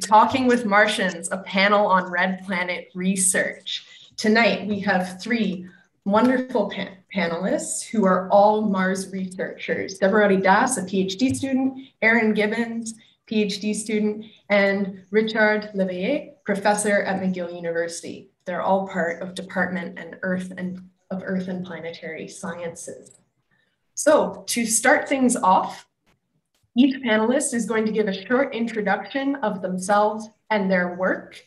Talking with Martians, a panel on red planet research. Tonight, we have three wonderful pan panelists who are all Mars researchers. Debarati Das, a PhD student, Erin Gibbons, PhD student, and Richard Léveillé, professor at McGill University. They're all part of Department and Earth and of Earth and Planetary Sciences. So to start things off, each panelist is going to give a short introduction of themselves and their work.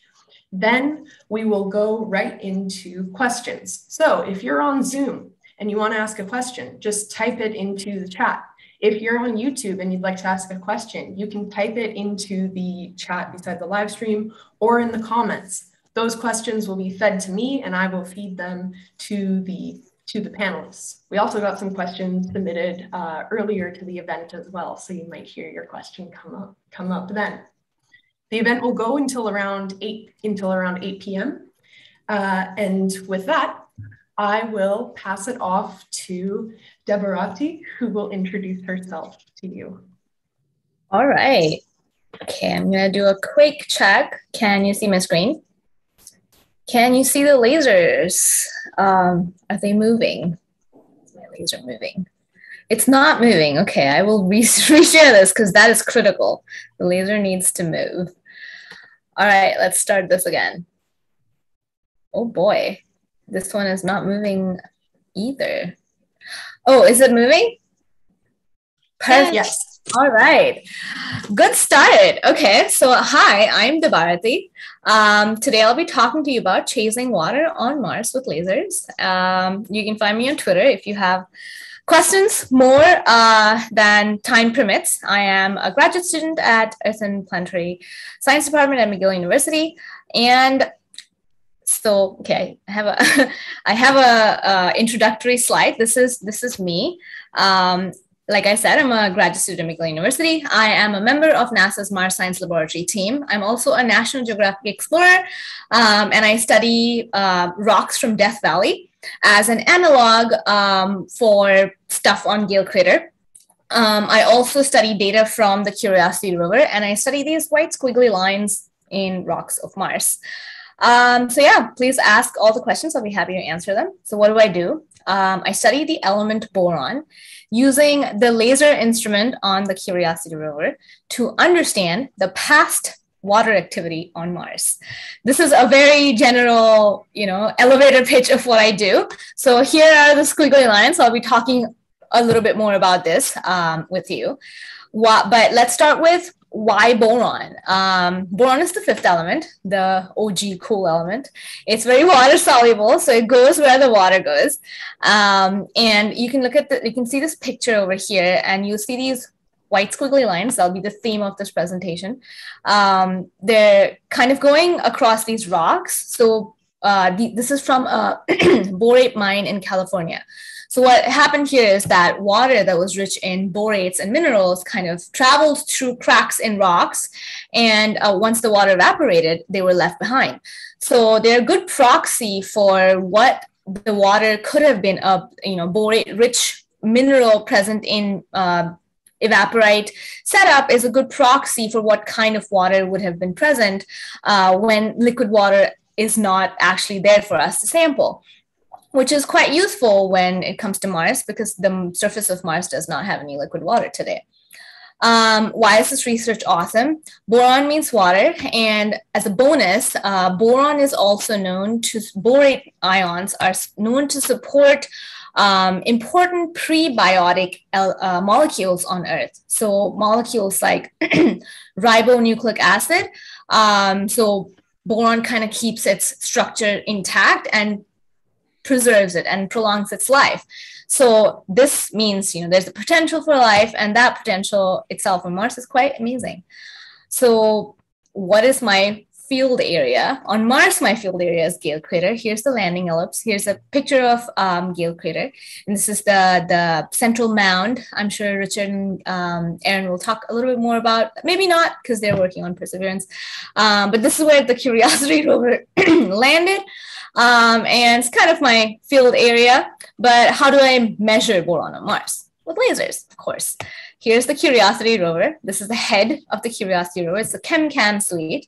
Then we will go right into questions. So if you're on Zoom and you want to ask a question, just type it into the chat. If you're on YouTube and you'd like to ask a question, you can type it into the chat beside the live stream or in the comments. Those questions will be fed to me and I will feed them to the to the panelists. We also got some questions submitted uh, earlier to the event as well, so you might hear your question come up, come up then. The event will go until around 8, until around 8 p.m. Uh, and with that, I will pass it off to Debarati, who will introduce herself to you. All right. Okay, I'm gonna do a quick check. Can you see my screen? Can you see the lasers? Um, are they moving? Is my laser moving? It's not moving. Okay, I will re reshare this because that is critical. The laser needs to move. All right, let's start this again. Oh boy, this one is not moving either. Oh, is it moving? Perfect. Yes. All right. Good start. Okay. So, hi, I'm Debarati. Um, today I'll be talking to you about chasing water on Mars with lasers. Um, you can find me on Twitter if you have questions more uh, than time permits. I am a graduate student at Earth and Planetary Science Department at McGill University. And so, okay, I have a I have a, a introductory slide. This is this is me. Um, like I said, I'm a graduate student at McGill University. I am a member of NASA's Mars Science Laboratory team. I'm also a National Geographic explorer, um, and I study uh, rocks from Death Valley as an analog um, for stuff on Gale Crater. Um, I also study data from the Curiosity rover, and I study these white squiggly lines in rocks of Mars. Um, so yeah, please ask all the questions. I'll be happy to answer them. So what do I do? Um, I study the element boron using the laser instrument on the Curiosity rover to understand the past water activity on Mars. This is a very general, you know, elevator pitch of what I do. So here are the squiggly lines. I'll be talking a little bit more about this um, with you. What, but let's start with why boron? Um, boron is the fifth element, the OG cool element. It's very water soluble, so it goes where the water goes. Um, and you can look at the, you can see this picture over here, and you'll see these white squiggly lines. That'll be the theme of this presentation. Um, they're kind of going across these rocks. So uh, the, this is from a borate mine in California. So what happened here is that water that was rich in borates and minerals kind of traveled through cracks in rocks, and uh, once the water evaporated, they were left behind. So they're a good proxy for what the water could have been a you know borate rich mineral present in uh, evaporite setup is a good proxy for what kind of water would have been present uh, when liquid water is not actually there for us to sample which is quite useful when it comes to Mars because the surface of Mars does not have any liquid water today. Um, why is this research awesome? Boron means water, and as a bonus, uh, boron is also known to borate ions are known to support um, important prebiotic uh, molecules on Earth. So molecules like ribonucleic acid. Um, so boron kind of keeps its structure intact and preserves it and prolongs its life. So this means, you know, there's a potential for life and that potential itself on Mars is quite amazing. So what is my field area? On Mars, my field area is Gale Crater. Here's the landing ellipse. Here's a picture of um, Gale Crater. And this is the, the central mound. I'm sure Richard and um, Erin will talk a little bit more about, maybe not because they're working on Perseverance. Um, but this is where the Curiosity rover landed. Um, and it's kind of my field area, but how do I measure boron on Mars? With lasers, of course. Here's the Curiosity rover. This is the head of the Curiosity rover. It's the ChemCam suite.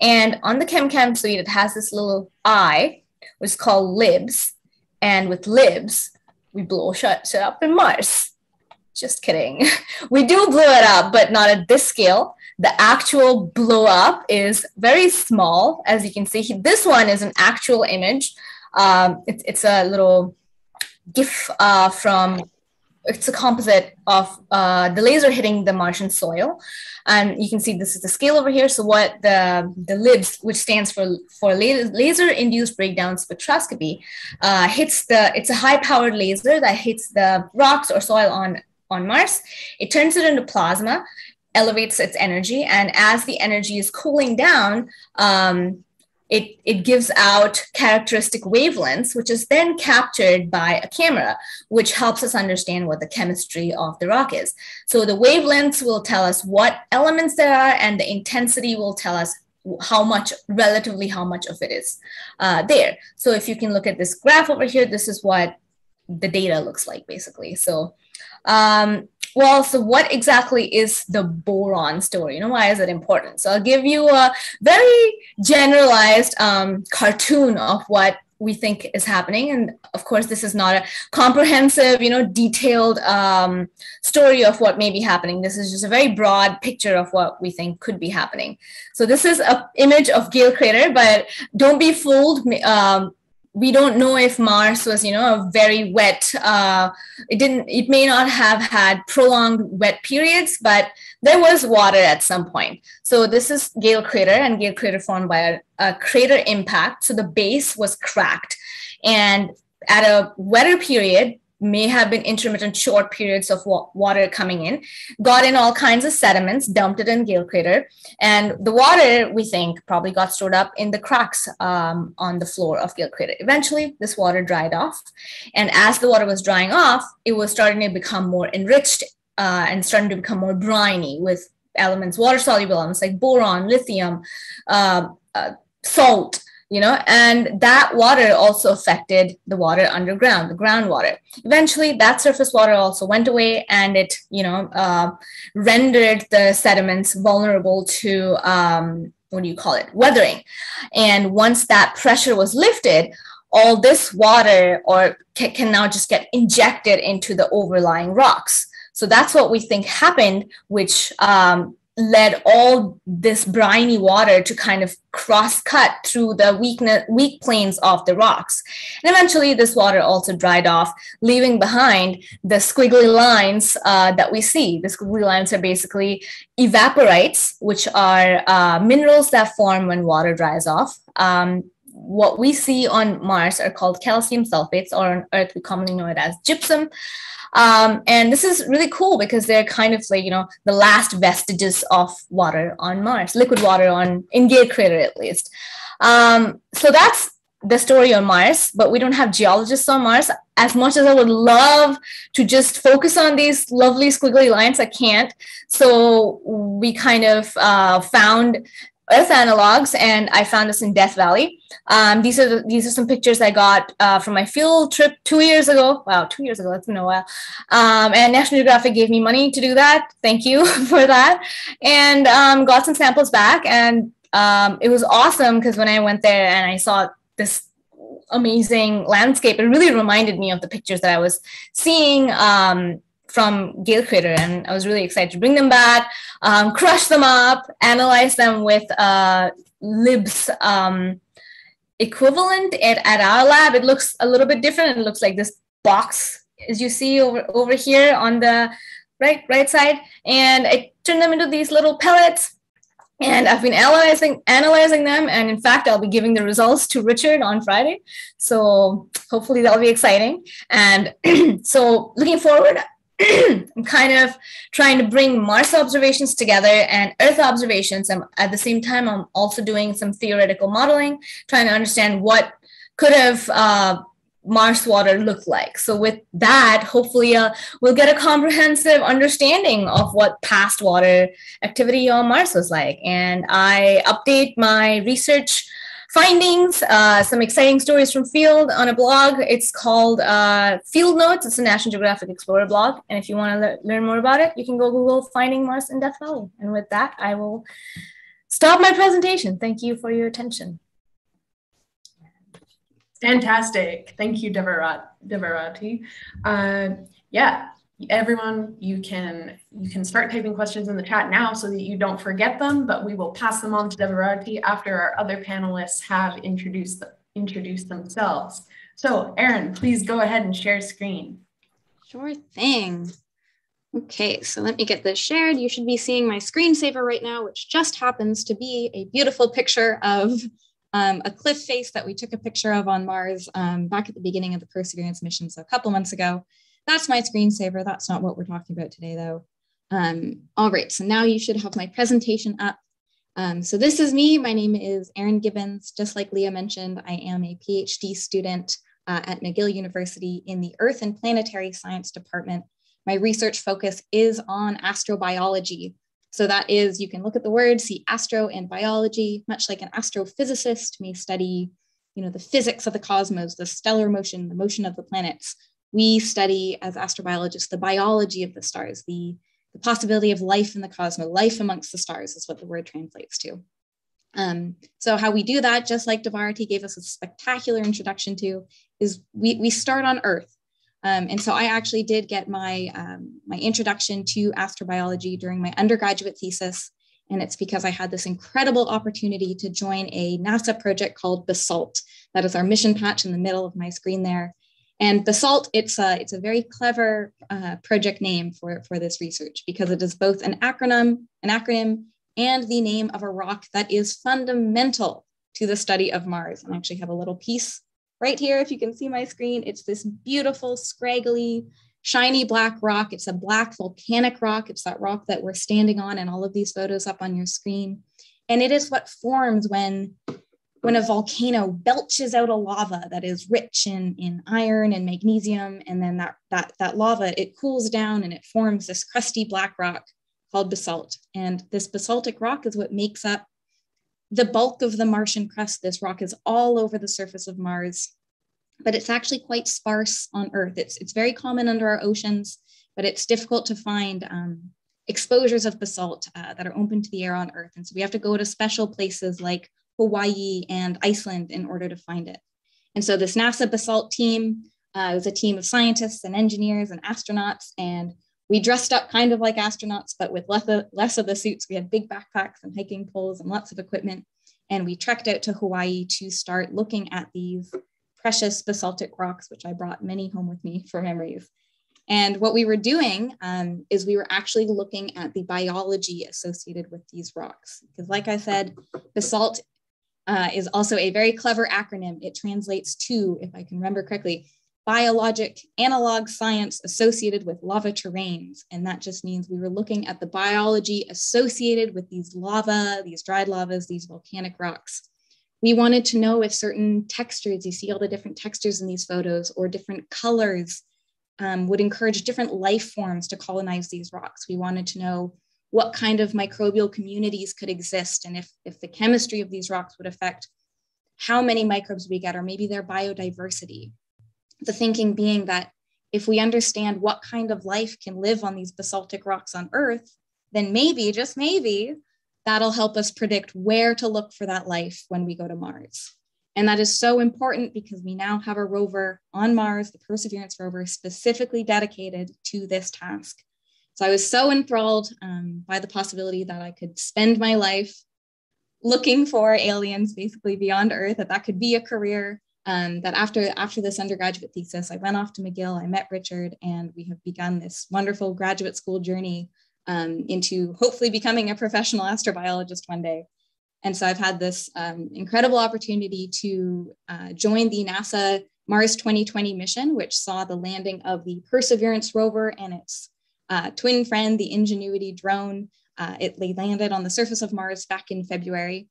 And on the ChemCam suite, it has this little eye, which is called LIBS. And with LIBS, we blow up in Mars. Just kidding. we do blow it up, but not at this scale. The actual blow up is very small. As you can see, this one is an actual image. Um, it, it's a little GIF uh, from it's a composite of uh, the laser hitting the Martian soil. And you can see this is the scale over here. So what the, the LIBS, which stands for, for laser induced breakdown spectroscopy, uh, hits the, it's a high powered laser that hits the rocks or soil on, on Mars. It turns it into plasma, elevates its energy. And as the energy is cooling down, um, it, it gives out characteristic wavelengths, which is then captured by a camera, which helps us understand what the chemistry of the rock is. So the wavelengths will tell us what elements there are, and the intensity will tell us how much, relatively how much of it is uh, there. So if you can look at this graph over here, this is what the data looks like basically. So um, well, so what exactly is the boron story? You know, why is it important? So I'll give you a very generalized um, cartoon of what we think is happening and of course this is not a comprehensive you know detailed um, story of what may be happening this is just a very broad picture of what we think could be happening so this is a image of gale crater but don't be fooled um, we don't know if Mars was, you know, a very wet. Uh, it didn't. It may not have had prolonged wet periods, but there was water at some point. So this is Gale crater, and Gale crater formed by a, a crater impact. So the base was cracked, and at a wetter period, may have been intermittent short periods of water coming in, got in all kinds of sediments, dumped it in Gale crater, and the water we think probably got stored up in the cracks um, on the floor of Gale crater. Eventually, this water dried off, and as the water was drying off, it was starting to become more enriched uh, and starting to become more briny with elements, water soluble elements like boron, lithium, uh, uh, salt you know and that water also affected the water underground the groundwater. Eventually that surface water also went away and it you know uh, rendered the sediments vulnerable to um, what do you call it? Weathering. And once that pressure was lifted all this water or can, can now just get injected into the overlying rocks. So that's what we think happened which um, led all this briny water to kind of cross cut through the weakness, weak planes of the rocks. And eventually, this water also dried off, leaving behind the squiggly lines uh, that we see. The squiggly lines are basically evaporites, which are uh, minerals that form when water dries off. Um, what we see on Mars are called calcium sulfates, or on Earth, we commonly know it as gypsum. Um, and this is really cool because they're kind of like, you know, the last vestiges of water on Mars, liquid water on in Gale crater at least. Um, so that's the story on Mars, but we don't have geologists on Mars. As much as I would love to just focus on these lovely squiggly lines, I can't. So we kind of uh, found Earth analogs, and I found this in Death Valley. Um, these are the, these are some pictures I got uh, from my field trip two years ago. Wow, two years ago. That's been a while. Um, and National Geographic gave me money to do that. Thank you for that. And um, got some samples back, and um, it was awesome because when I went there and I saw this amazing landscape, it really reminded me of the pictures that I was seeing um, from Gale Crater, and I was really excited to bring them back, um, crush them up, analyze them with uh, LIBS um, equivalent at, at our lab. It looks a little bit different. It looks like this box, as you see over, over here on the right right side, and I turned them into these little pellets. And I've been analyzing analyzing them, and in fact, I'll be giving the results to Richard on Friday. So hopefully that'll be exciting. And so looking forward, I'm kind of trying to bring Mars observations together and Earth observations. And at the same time, I'm also doing some theoretical modeling, trying to understand what could have uh, Mars water looked like. So with that, hopefully uh, we'll get a comprehensive understanding of what past water activity on Mars was like. And I update my research findings, uh, some exciting stories from field on a blog. It's called uh, Field Notes. It's a National Geographic Explorer blog. And if you want to le learn more about it, you can go Google Finding Mars in Death Valley. And with that, I will stop my presentation. Thank you for your attention. Fantastic. Thank you, Debarati. Uh, yeah, everyone you can you can start typing questions in the chat now so that you don't forget them but we will pass them on to Debarati after our other panelists have introduced introduced themselves. So Erin please go ahead and share screen. Sure thing. Okay so let me get this shared. You should be seeing my screensaver right now which just happens to be a beautiful picture of um, a cliff face that we took a picture of on Mars um, back at the beginning of the Perseverance mission so a couple months ago that's my screensaver. That's not what we're talking about today though. Um, all right, so now you should have my presentation up. Um, so this is me. My name is Erin Gibbons. Just like Leah mentioned, I am a PhD student uh, at McGill University in the Earth and Planetary Science Department. My research focus is on astrobiology. So that is, you can look at the word, see astro and biology, much like an astrophysicist may study, you know, the physics of the cosmos, the stellar motion, the motion of the planets we study as astrobiologists the biology of the stars, the, the possibility of life in the cosmos, life amongst the stars is what the word translates to. Um, so how we do that, just like Debarati gave us a spectacular introduction to, is we, we start on Earth. Um, and so I actually did get my, um, my introduction to astrobiology during my undergraduate thesis. And it's because I had this incredible opportunity to join a NASA project called BASALT. That is our mission patch in the middle of my screen there. And Basalt, it's a, it's a very clever uh, project name for, for this research because it is both an acronym, an acronym and the name of a rock that is fundamental to the study of Mars. And I actually have a little piece right here, if you can see my screen. It's this beautiful, scraggly, shiny black rock. It's a black volcanic rock. It's that rock that we're standing on and all of these photos up on your screen. And it is what forms when when a volcano belches out a lava that is rich in, in iron and magnesium, and then that, that, that lava, it cools down and it forms this crusty black rock called basalt. And this basaltic rock is what makes up the bulk of the Martian crust. This rock is all over the surface of Mars, but it's actually quite sparse on Earth. It's, it's very common under our oceans, but it's difficult to find um, exposures of basalt uh, that are open to the air on Earth. And so we have to go to special places like Hawaii and Iceland in order to find it. And so this NASA basalt team uh, was a team of scientists and engineers and astronauts, and we dressed up kind of like astronauts, but with less of, less of the suits. We had big backpacks and hiking poles and lots of equipment. And we trekked out to Hawaii to start looking at these precious basaltic rocks, which I brought many home with me for memories. And what we were doing um, is we were actually looking at the biology associated with these rocks. Because, like I said, basalt uh, is also a very clever acronym. It translates to, if I can remember correctly, biologic analog science associated with lava terrains. And that just means we were looking at the biology associated with these lava, these dried lavas, these volcanic rocks. We wanted to know if certain textures, you see all the different textures in these photos, or different colors um, would encourage different life forms to colonize these rocks. We wanted to know what kind of microbial communities could exist and if, if the chemistry of these rocks would affect how many microbes we get or maybe their biodiversity. The thinking being that if we understand what kind of life can live on these basaltic rocks on Earth, then maybe, just maybe, that'll help us predict where to look for that life when we go to Mars. And that is so important because we now have a rover on Mars, the Perseverance rover, specifically dedicated to this task. So I was so enthralled um, by the possibility that I could spend my life looking for aliens basically beyond Earth, that that could be a career. Um, that after after this undergraduate thesis, I went off to McGill, I met Richard, and we have begun this wonderful graduate school journey um, into hopefully becoming a professional astrobiologist one day. And so I've had this um, incredible opportunity to uh, join the NASA Mars 2020 mission, which saw the landing of the Perseverance rover and its uh, twin friend, the Ingenuity drone. Uh, it landed on the surface of Mars back in February.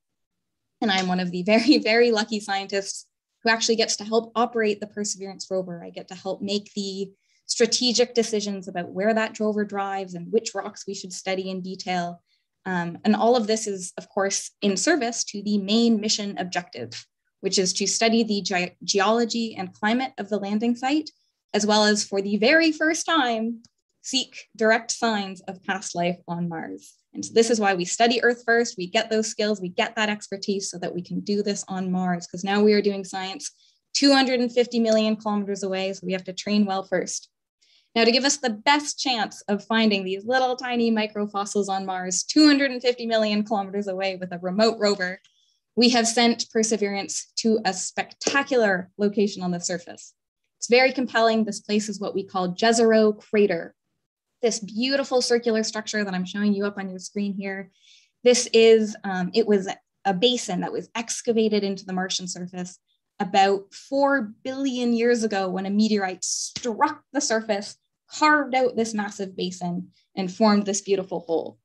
And I'm one of the very, very lucky scientists who actually gets to help operate the Perseverance rover. I get to help make the strategic decisions about where that rover drives and which rocks we should study in detail. Um, and all of this is, of course, in service to the main mission objective, which is to study the ge geology and climate of the landing site, as well as for the very first time, seek direct signs of past life on Mars. And so this is why we study Earth first, we get those skills, we get that expertise so that we can do this on Mars, because now we are doing science 250 million kilometers away, so we have to train well first. Now, to give us the best chance of finding these little tiny microfossils on Mars, 250 million kilometers away with a remote rover, we have sent Perseverance to a spectacular location on the surface. It's very compelling. This place is what we call Jezero Crater. This beautiful circular structure that I'm showing you up on your screen here. This is, um, it was a basin that was excavated into the Martian surface about 4 billion years ago when a meteorite struck the surface carved out this massive basin and formed this beautiful hole.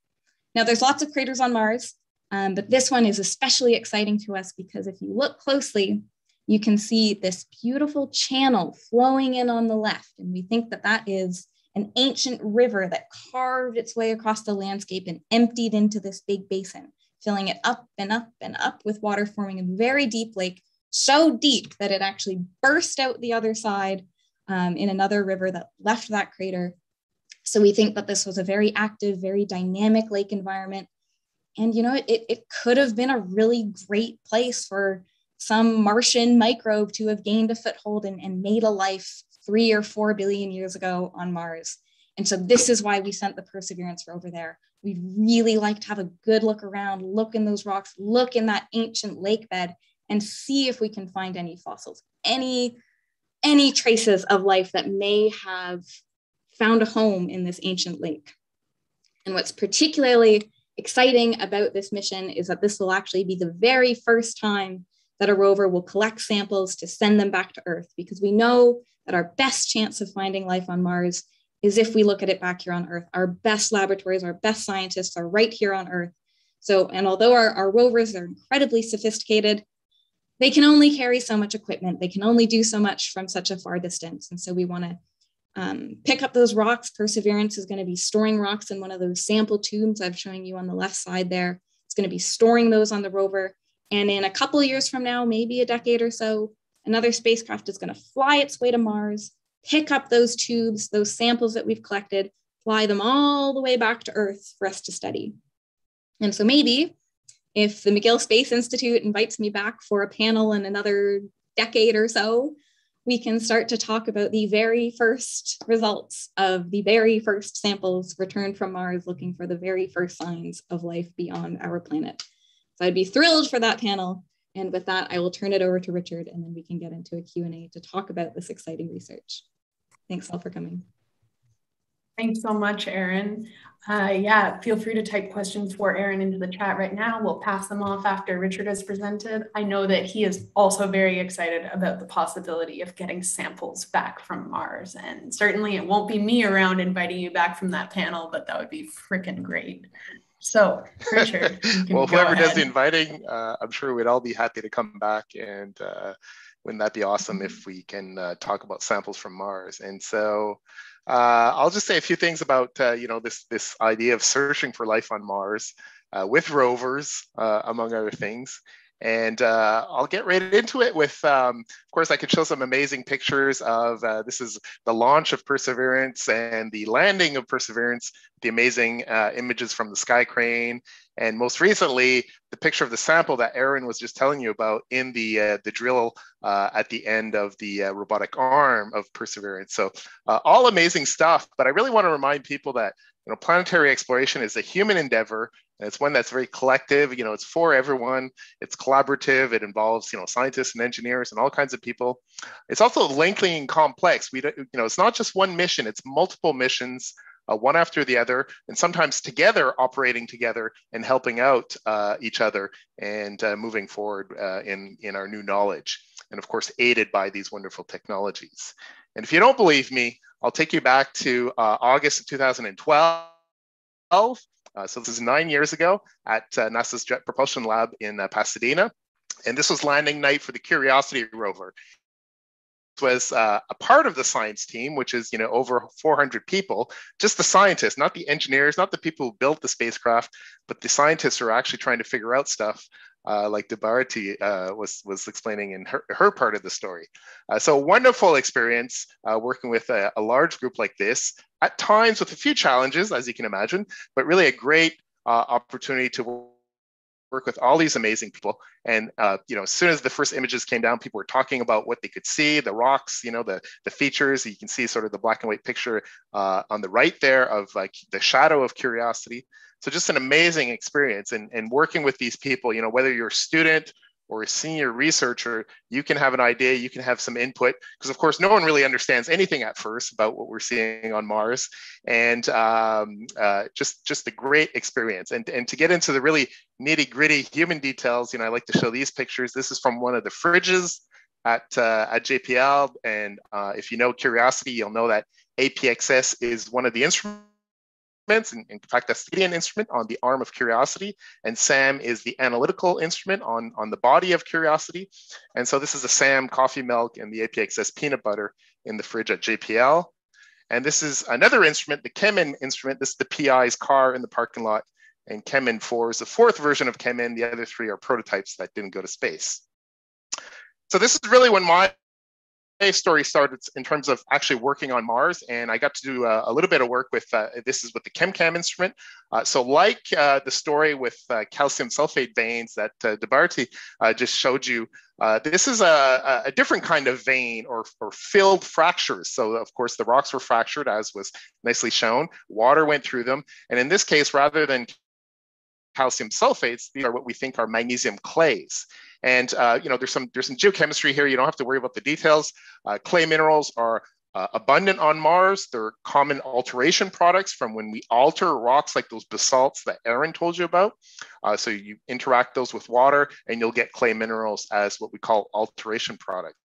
Now, there's lots of craters on Mars, um, but this one is especially exciting to us because if you look closely, you can see this beautiful channel flowing in on the left. And we think that that is an ancient river that carved its way across the landscape and emptied into this big basin, filling it up and up and up with water, forming a very deep lake, so deep that it actually burst out the other side um, in another river that left that crater. So we think that this was a very active, very dynamic lake environment. And, you know, it, it could have been a really great place for some Martian microbe to have gained a foothold and, and made a life three or four billion years ago on Mars. And so this is why we sent the Perseverance rover there. We'd really like to have a good look around, look in those rocks, look in that ancient lake bed, and see if we can find any fossils, any any traces of life that may have found a home in this ancient lake. And what's particularly exciting about this mission is that this will actually be the very first time that a rover will collect samples to send them back to Earth, because we know that our best chance of finding life on Mars is if we look at it back here on Earth. Our best laboratories, our best scientists are right here on Earth. So, and although our, our rovers are incredibly sophisticated, they can only carry so much equipment. They can only do so much from such a far distance. And so we want to um, pick up those rocks. Perseverance is going to be storing rocks in one of those sample tubes I'm showing you on the left side there. It's going to be storing those on the rover. And in a couple years from now, maybe a decade or so, another spacecraft is going to fly its way to Mars, pick up those tubes, those samples that we've collected, fly them all the way back to Earth for us to study. And so maybe if the McGill Space Institute invites me back for a panel in another decade or so, we can start to talk about the very first results of the very first samples returned from Mars looking for the very first signs of life beyond our planet. So I'd be thrilled for that panel. And with that, I will turn it over to Richard and then we can get into a Q&A to talk about this exciting research. Thanks all for coming. Thanks so much, Erin. Uh, yeah, feel free to type questions for Erin into the chat right now. We'll pass them off after Richard has presented. I know that he is also very excited about the possibility of getting samples back from Mars. And certainly it won't be me around inviting you back from that panel, but that would be freaking great. So, Richard. well, whoever does the inviting, uh, I'm sure we'd all be happy to come back. And uh, wouldn't that be awesome if we can uh, talk about samples from Mars? And so, uh, I'll just say a few things about uh, you know this this idea of searching for life on Mars uh, with rovers, uh, among other things. And uh, I'll get right into it with, um, of course, I could show some amazing pictures of uh, this is the launch of Perseverance and the landing of Perseverance, the amazing images from the Sky Crane and most recently, the picture of the sample that Erin was just telling you about in the uh, the drill uh, at the end of the uh, robotic arm of Perseverance. So uh, all amazing stuff. But I really want to remind people that you know planetary exploration is a human endeavor. And it's one that's very collective. You know, it's for everyone. It's collaborative. It involves you know scientists and engineers and all kinds of people. It's also lengthy and complex. We don't, you know, it's not just one mission. It's multiple missions uh, one after the other, and sometimes together, operating together and helping out uh, each other and uh, moving forward uh, in, in our new knowledge. And of course, aided by these wonderful technologies. And if you don't believe me, I'll take you back to uh, August of 2012. Uh, so this is nine years ago at NASA's Jet Propulsion Lab in Pasadena. And this was landing night for the Curiosity rover. was uh, a part of the science team, which is you know over 400 people, just the scientists, not the engineers, not the people who built the spacecraft, but the scientists who are actually trying to figure out stuff. Uh, like Debarati uh, was was explaining in her, her part of the story. Uh, so wonderful experience uh, working with a, a, large group like this. At times with a few challenges, as you can imagine, but really a great uh, opportunity to work with all these amazing people. And uh, you know, as soon as the first images came down, people were talking about what they could see, the rocks, you know, the the features. You can see sort of the black and white picture uh, on the right there of like the shadow of curiosity. So just an amazing experience, and and working with these people, you know, whether you're a student or a senior researcher, you can have an idea, you can have some input, because of course, no one really understands anything at first about what we're seeing on Mars. And um, uh, just, just a great experience. And, and to get into the really nitty gritty human details, you know, I like to show these pictures. This is from one of the fridges at, uh, at JPL. And uh, if you know Curiosity, you'll know that APXS is one of the instruments instruments. In, in fact, that's the instrument on the arm of Curiosity, and SAM is the analytical instrument on, on the body of Curiosity. And so this is the SAM coffee milk and the APXS peanut butter in the fridge at JPL. And this is another instrument, the CheMin instrument. This is the PI's car in the parking lot. And CheMin 4 is the fourth version of CheMin. The other three are prototypes that didn't go to space. So this is really when my story started in terms of actually working on Mars, and I got to do a, a little bit of work with uh, this is with the ChemCam instrument. Uh, so, like uh, the story with uh, calcium sulfate veins that uh, Debarati uh, just showed you, uh, this is a, a, different kind of vein or, or filled fractures. So, of course, the rocks were fractured, as was nicely shown. Water went through them, and in this case, rather than calcium sulfates, these are what we think are magnesium clays. And uh, you know, there's some there's some geochemistry here. You don't have to worry about the details. Uh, clay minerals are uh, abundant on Mars. They're common alteration products from when we alter rocks like those basalts that Erin told you about. Uh, so you interact those with water and you'll get clay minerals as what we call alteration products.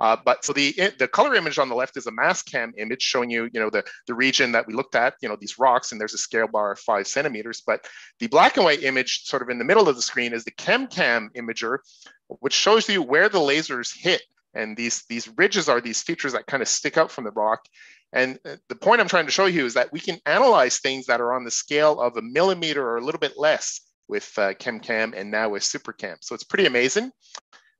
Uh, but so the the color image on the left is a Mastcam image showing you, you know, the, the region that we looked at, you know, these rocks, and there's a scale bar of five centimeters. But the black and white image sort of in the middle of the screen is the ChemCam imager, which shows you where the lasers hit. And these, these ridges are these features that kind of stick out from the rock. And uh, the point I'm trying to show you is that we can analyze things that are on the scale of a millimeter or a little bit less with uh, ChemCam and now with SuperCam. So it's pretty amazing.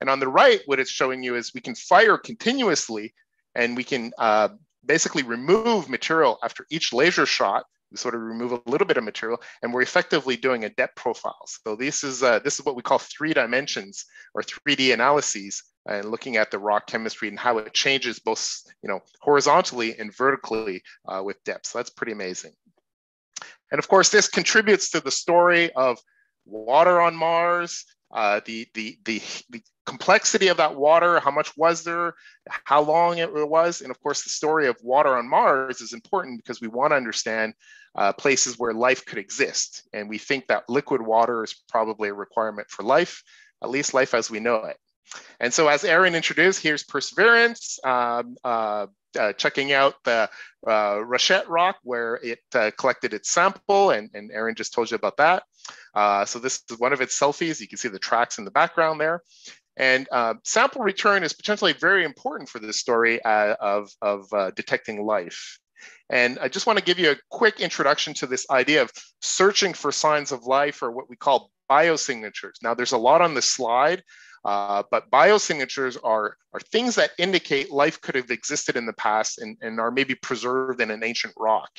And on the right, what it's showing you is we can fire continuously and we can uh, basically remove material after each laser shot. We sort of remove a little bit of material and we're effectively doing a depth profile. So this is, uh, this is what we call three dimensions or 3D analyses and looking at the rock chemistry and how it changes both you know, horizontally and vertically uh, with depth. So that's pretty amazing. And of course, this contributes to the story of water on Mars, uh, the, the, the, the, complexity of that water, how much was there, how long it was. And of course, the story of water on Mars is important because we want to understand uh, places where life could exist. And we think that liquid water is probably a requirement for life, at least life as we know it. And so as Erin introduced, here's Perseverance, um, uh, uh, checking out the uh, Rochette Rock where it uh, collected its sample, and, and Erin just told you about that. Uh, so this is one of its selfies. You can see the tracks in the background there. And uh, sample return is potentially very important for this story of, of detecting life. And I just want to give you a quick introduction to this idea of searching for signs of life or what we call biosignatures. Now, there's a lot on this slide, uh, but biosignatures are, are things that indicate life could have existed in the past and, and are maybe preserved in an ancient rock.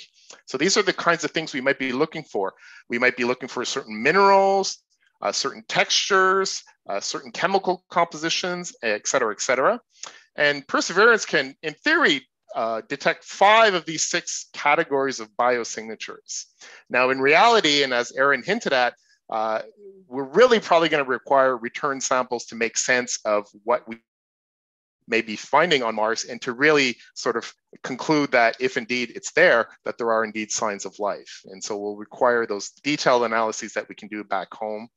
So these are the kinds of things we might be looking for. We might be looking for certain minerals, uh, certain textures, uh, certain chemical compositions, et cetera, et cetera. And Perseverance can, in theory, uh, detect five of these six categories of biosignatures. Now, in reality, and as Erin hinted at, uh, we're really probably going to require return samples to make sense of what we may be finding on Mars and to really sort of conclude that if indeed it's there, that there are indeed signs of life. And so we'll require those detailed analyses that we can do back home.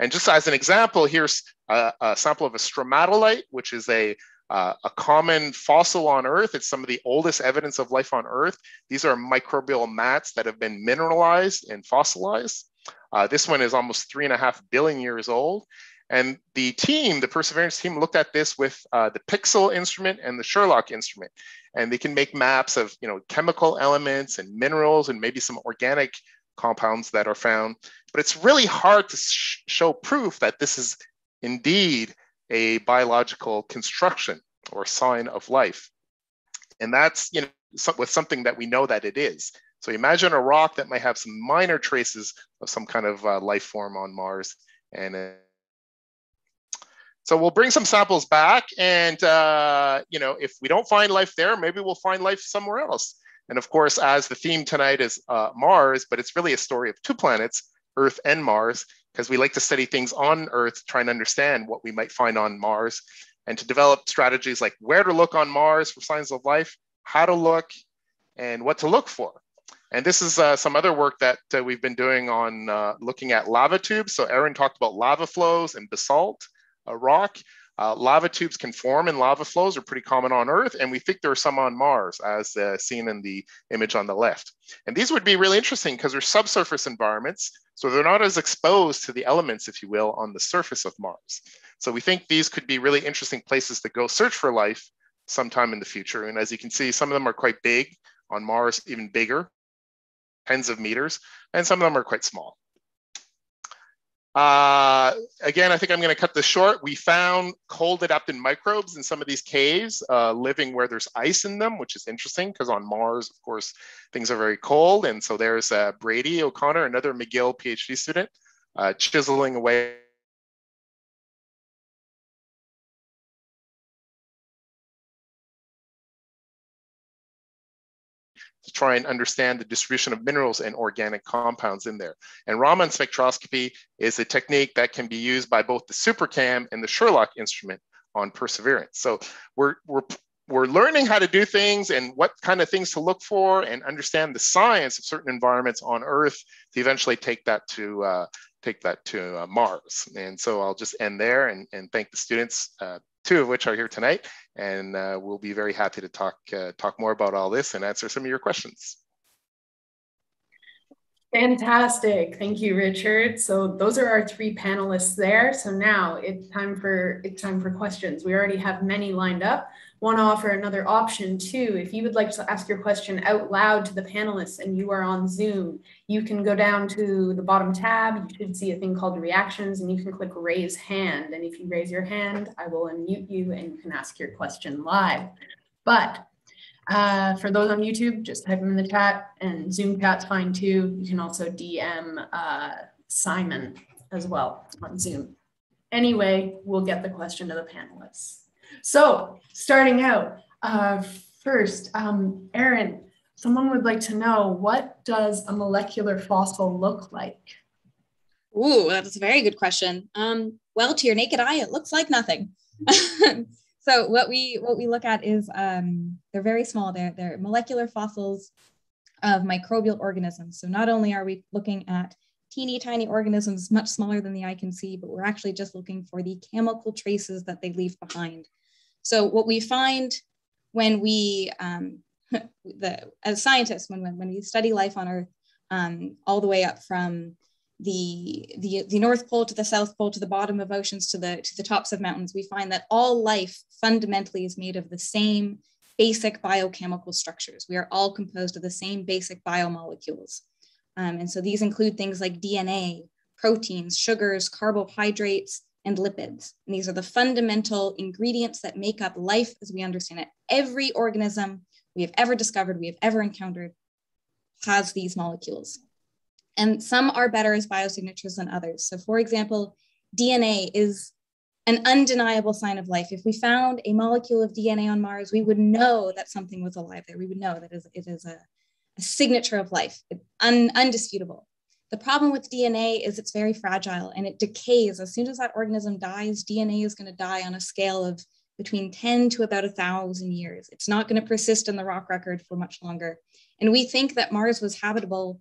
And just as an example, here's a, a sample of a stromatolite, which is a, uh, a common fossil on Earth. It's some of the oldest evidence of life on Earth. These are microbial mats that have been mineralized and fossilized. Uh, this one is almost three and a half billion years old. And the team, the Perseverance team, looked at this with uh, the PIXL instrument and the SHERLOC instrument. And they can make maps of you know, chemical elements and minerals and maybe some organic compounds that are found. But it's really hard to sh show proof that this is indeed a biological construction or sign of life. And that's you know, with something that we know that it is. So imagine a rock that might have some minor traces of some kind of uh, life form on Mars. And uh, so we'll bring some samples back and, uh, you know, if we don't find life there, maybe we'll find life somewhere else. And of course, as the theme tonight is uh, Mars, but it's really a story of two planets, Earth and Mars, because we like to study things on Earth, trying to understand what we might find on Mars and to develop strategies like where to look on Mars for signs of life, how to look, and what to look for. And this is uh, some other work that uh, we've been doing on uh, looking at lava tubes. So Erin talked about lava flows and basalt rock. Uh, lava tubes can form in lava flows, are pretty common on Earth, and we think there are some on Mars, as uh, seen in the image on the left. And these would be really interesting because they're subsurface environments, so they're not as exposed to the elements, if you will, on the surface of Mars. So we think these could be really interesting places to go search for life sometime in the future. And as you can see, some of them are quite big on Mars, even bigger tens of meters, and some of them are quite small. Uh, again, I think I'm going to cut this short. We found cold adapted microbes in some of these caves uh, living where there's ice in them, which is interesting because on Mars, of course, things are very cold. And so there's uh, Brady O'Connor, another McGill PhD student, uh, chiseling away try and understand the distribution of minerals and organic compounds in there. And Raman spectroscopy is a technique that can be used by both the SuperCam and the SHERLOC instrument on Perseverance. So we're, we're, we're learning how to do things and what kind of things to look for and understand the science of certain environments on Earth to eventually take that to uh, take that to uh, Mars. And so I'll just end there and, and thank the students, uh, two of which are here tonight, and uh, we'll be very happy to talk, uh, talk more about all this and answer some of your questions. Fantastic. Thank you, Richard. So those are our three panelists there. So now it's time for it's time for questions. We already have many lined up. Want to offer another option too. If you would like to ask your question out loud to the panelists and you are on Zoom, you can go down to the bottom tab. You should see a thing called reactions and you can click raise hand. And if you raise your hand, I will unmute you and you can ask your question live. But uh, for those on YouTube, just type them in the chat and Zoom chat's fine too. You can also DM uh, Simon as well on Zoom. Anyway, we'll get the question to the panelists. So starting out, uh, first, um, Erin, someone would like to know, what does a molecular fossil look like? Ooh, that's a very good question. Um, well, to your naked eye, it looks like nothing. so what we what we look at is um, they're very small. They're they're molecular fossils of microbial organisms. So not only are we looking at teeny tiny organisms much smaller than the eye can see, but we're actually just looking for the chemical traces that they leave behind. So what we find when we um, the as scientists when, when when we study life on Earth, um, all the way up from the, the, the North Pole to the South Pole to the bottom of oceans to the, to the tops of mountains, we find that all life fundamentally is made of the same basic biochemical structures. We are all composed of the same basic biomolecules. Um, and so these include things like DNA, proteins, sugars, carbohydrates, and lipids. And these are the fundamental ingredients that make up life as we understand it. Every organism we have ever discovered, we have ever encountered, has these molecules and some are better as biosignatures than others. So for example, DNA is an undeniable sign of life. If we found a molecule of DNA on Mars, we would know that something was alive there. We would know that it is a, a signature of life, un, undisputable. The problem with DNA is it's very fragile and it decays. As soon as that organism dies, DNA is going to die on a scale of between 10 to about a thousand years. It's not going to persist in the rock record for much longer. And we think that Mars was habitable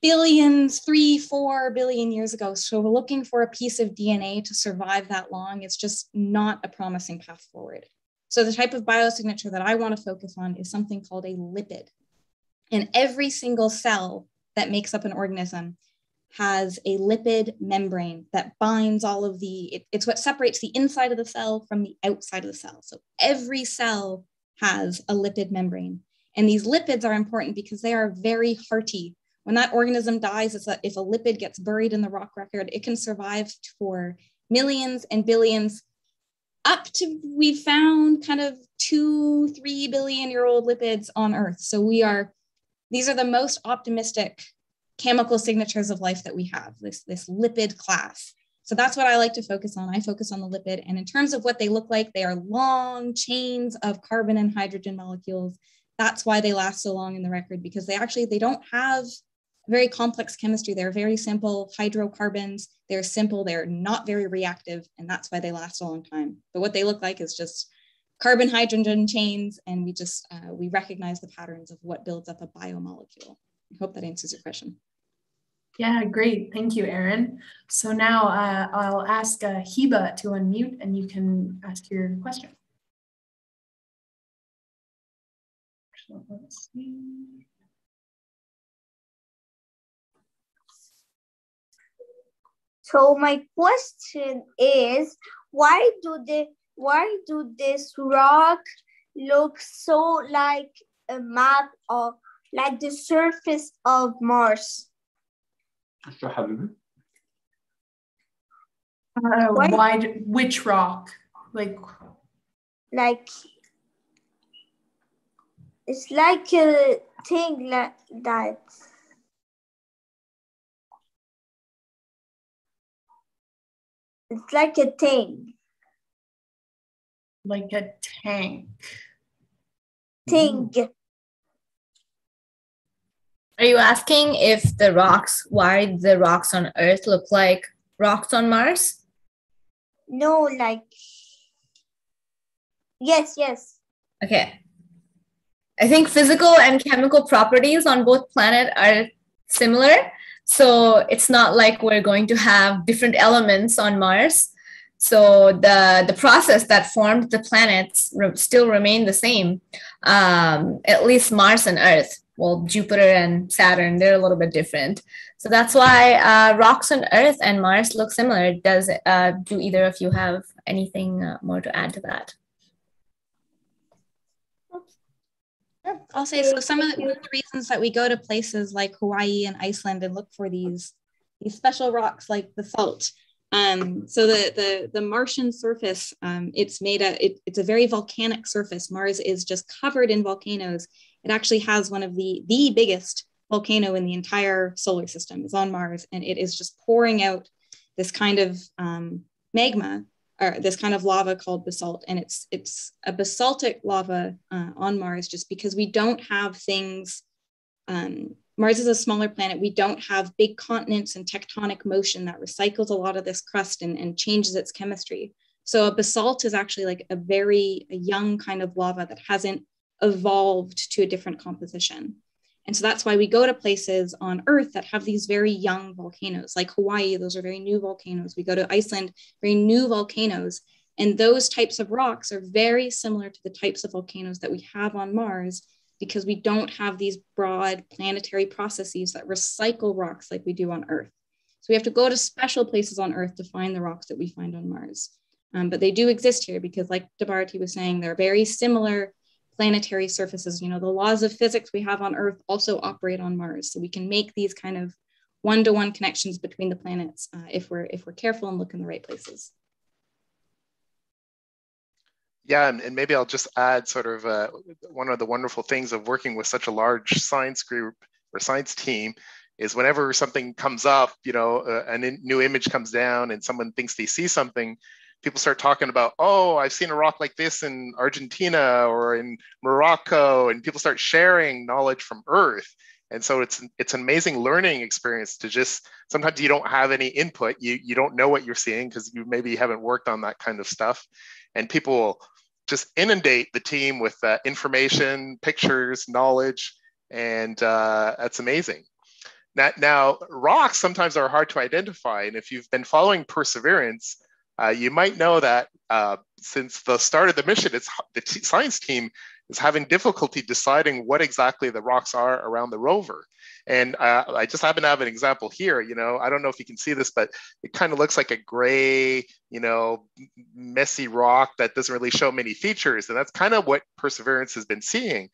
billions, three, four billion years ago. So we're looking for a piece of DNA to survive that long. It's just not a promising path forward. So the type of biosignature that I want to focus on is something called a lipid. In every single cell that makes up an organism, has a lipid membrane that binds all of the, it, it's what separates the inside of the cell from the outside of the cell. So every cell has a lipid membrane. And these lipids are important because they are very hearty. When that organism dies, it's a, if a lipid gets buried in the rock record, it can survive for millions and billions up to we found kind of two, three billion year old lipids on Earth. So we are, these are the most optimistic chemical signatures of life that we have, this, this lipid class. So that's what I like to focus on. I focus on the lipid. And in terms of what they look like, they are long chains of carbon and hydrogen molecules. That's why they last so long in the record because they actually, they don't have very complex chemistry. They're very simple hydrocarbons. They're simple, they're not very reactive, and that's why they last a long time. But what they look like is just carbon hydrogen chains, and we just, uh, we recognize the patterns of what builds up a biomolecule. I hope that answers your question. Yeah, great. Thank you, Erin. So now uh, I'll ask uh, Heba to unmute and you can ask your question. let's see. So my question is, why do the why do this rock look so like a map of like the surface of Mars? Uh, why? Which rock? Like, like it's like a thing like that. It's like a thing. Like a tank. Thing. Are you asking if the rocks, why the rocks on Earth look like rocks on Mars? No, like. Yes, yes. Okay. I think physical and chemical properties on both planet are similar. So it's not like we're going to have different elements on Mars. So the the process that formed the planets re- still remain the same. Um, at least Mars and Earth. Well, Jupiter and Saturn they're a little bit different. So that's why uh, rocks on Earth and Mars look similar. Does uh, do either of you have anything uh, more to add to that? I'll say so. Some of the, the, reasons that we go to places like Hawaii and Iceland and look for these these special rocks like basalt. Um, so the the the Martian surface, um, it's made a it, it's a very volcanic surface. Mars is just covered in volcanoes. It actually has one of the the biggest volcano in the entire solar system is on Mars, and it is just pouring out this kind of um, magma or this kind of lava called basalt and it's it's a basaltic lava uh, on mars just because we don't have things um, mars is a smaller planet. We don't have big continents and tectonic motion that recycles a lot of this crust and, and changes its chemistry. So a basalt is actually like a very a young kind of lava that hasn't evolved to a different composition. And so that's why we go to places on Earth that have these very young volcanoes, like Hawaii, those are very new volcanoes. We go to Iceland, very new volcanoes. And those types of rocks are very similar to the types of volcanoes that we have on Mars because we don't have these broad planetary processes that recycle rocks like we do on Earth. So we have to go to special places on Earth to find the rocks that we find on Mars. Um, but they do exist here because, like Debarati was saying, they're very similar planetary surfaces. You know, the laws of physics we have on Earth also operate on Mars. So we can make these kind of one-to-one connections between the planets uh, if we're if we're careful and look in the right places. Yeah, and, maybe I'll just add sort of uh, one of the wonderful things of working with such a large science group or science team is whenever something comes up, you know, uh, a new image comes down and someone thinks they see something, people start talking about, oh, I've seen a rock like this in Argentina or in Morocco, and people start sharing knowledge from Earth. And so it's it's an amazing learning experience to just sometimes you don't have any input, you you don't know what you're seeing because you maybe haven't worked on that kind of stuff, and people just inundate the team with uh, information, pictures, knowledge, and uh, that's amazing. Now, now, rocks sometimes are hard to identify, and if you've been following Perseverance, uh, you might know that uh, since the start of the mission, it's the science team is having difficulty deciding what exactly the rocks are around the rover. And uh, I just happen to have an example here. You know, I don't know if you can see this, but it kind of looks like a gray, you know, messy rock that doesn't really show many features. And that's kind of what Perseverance has been seeing.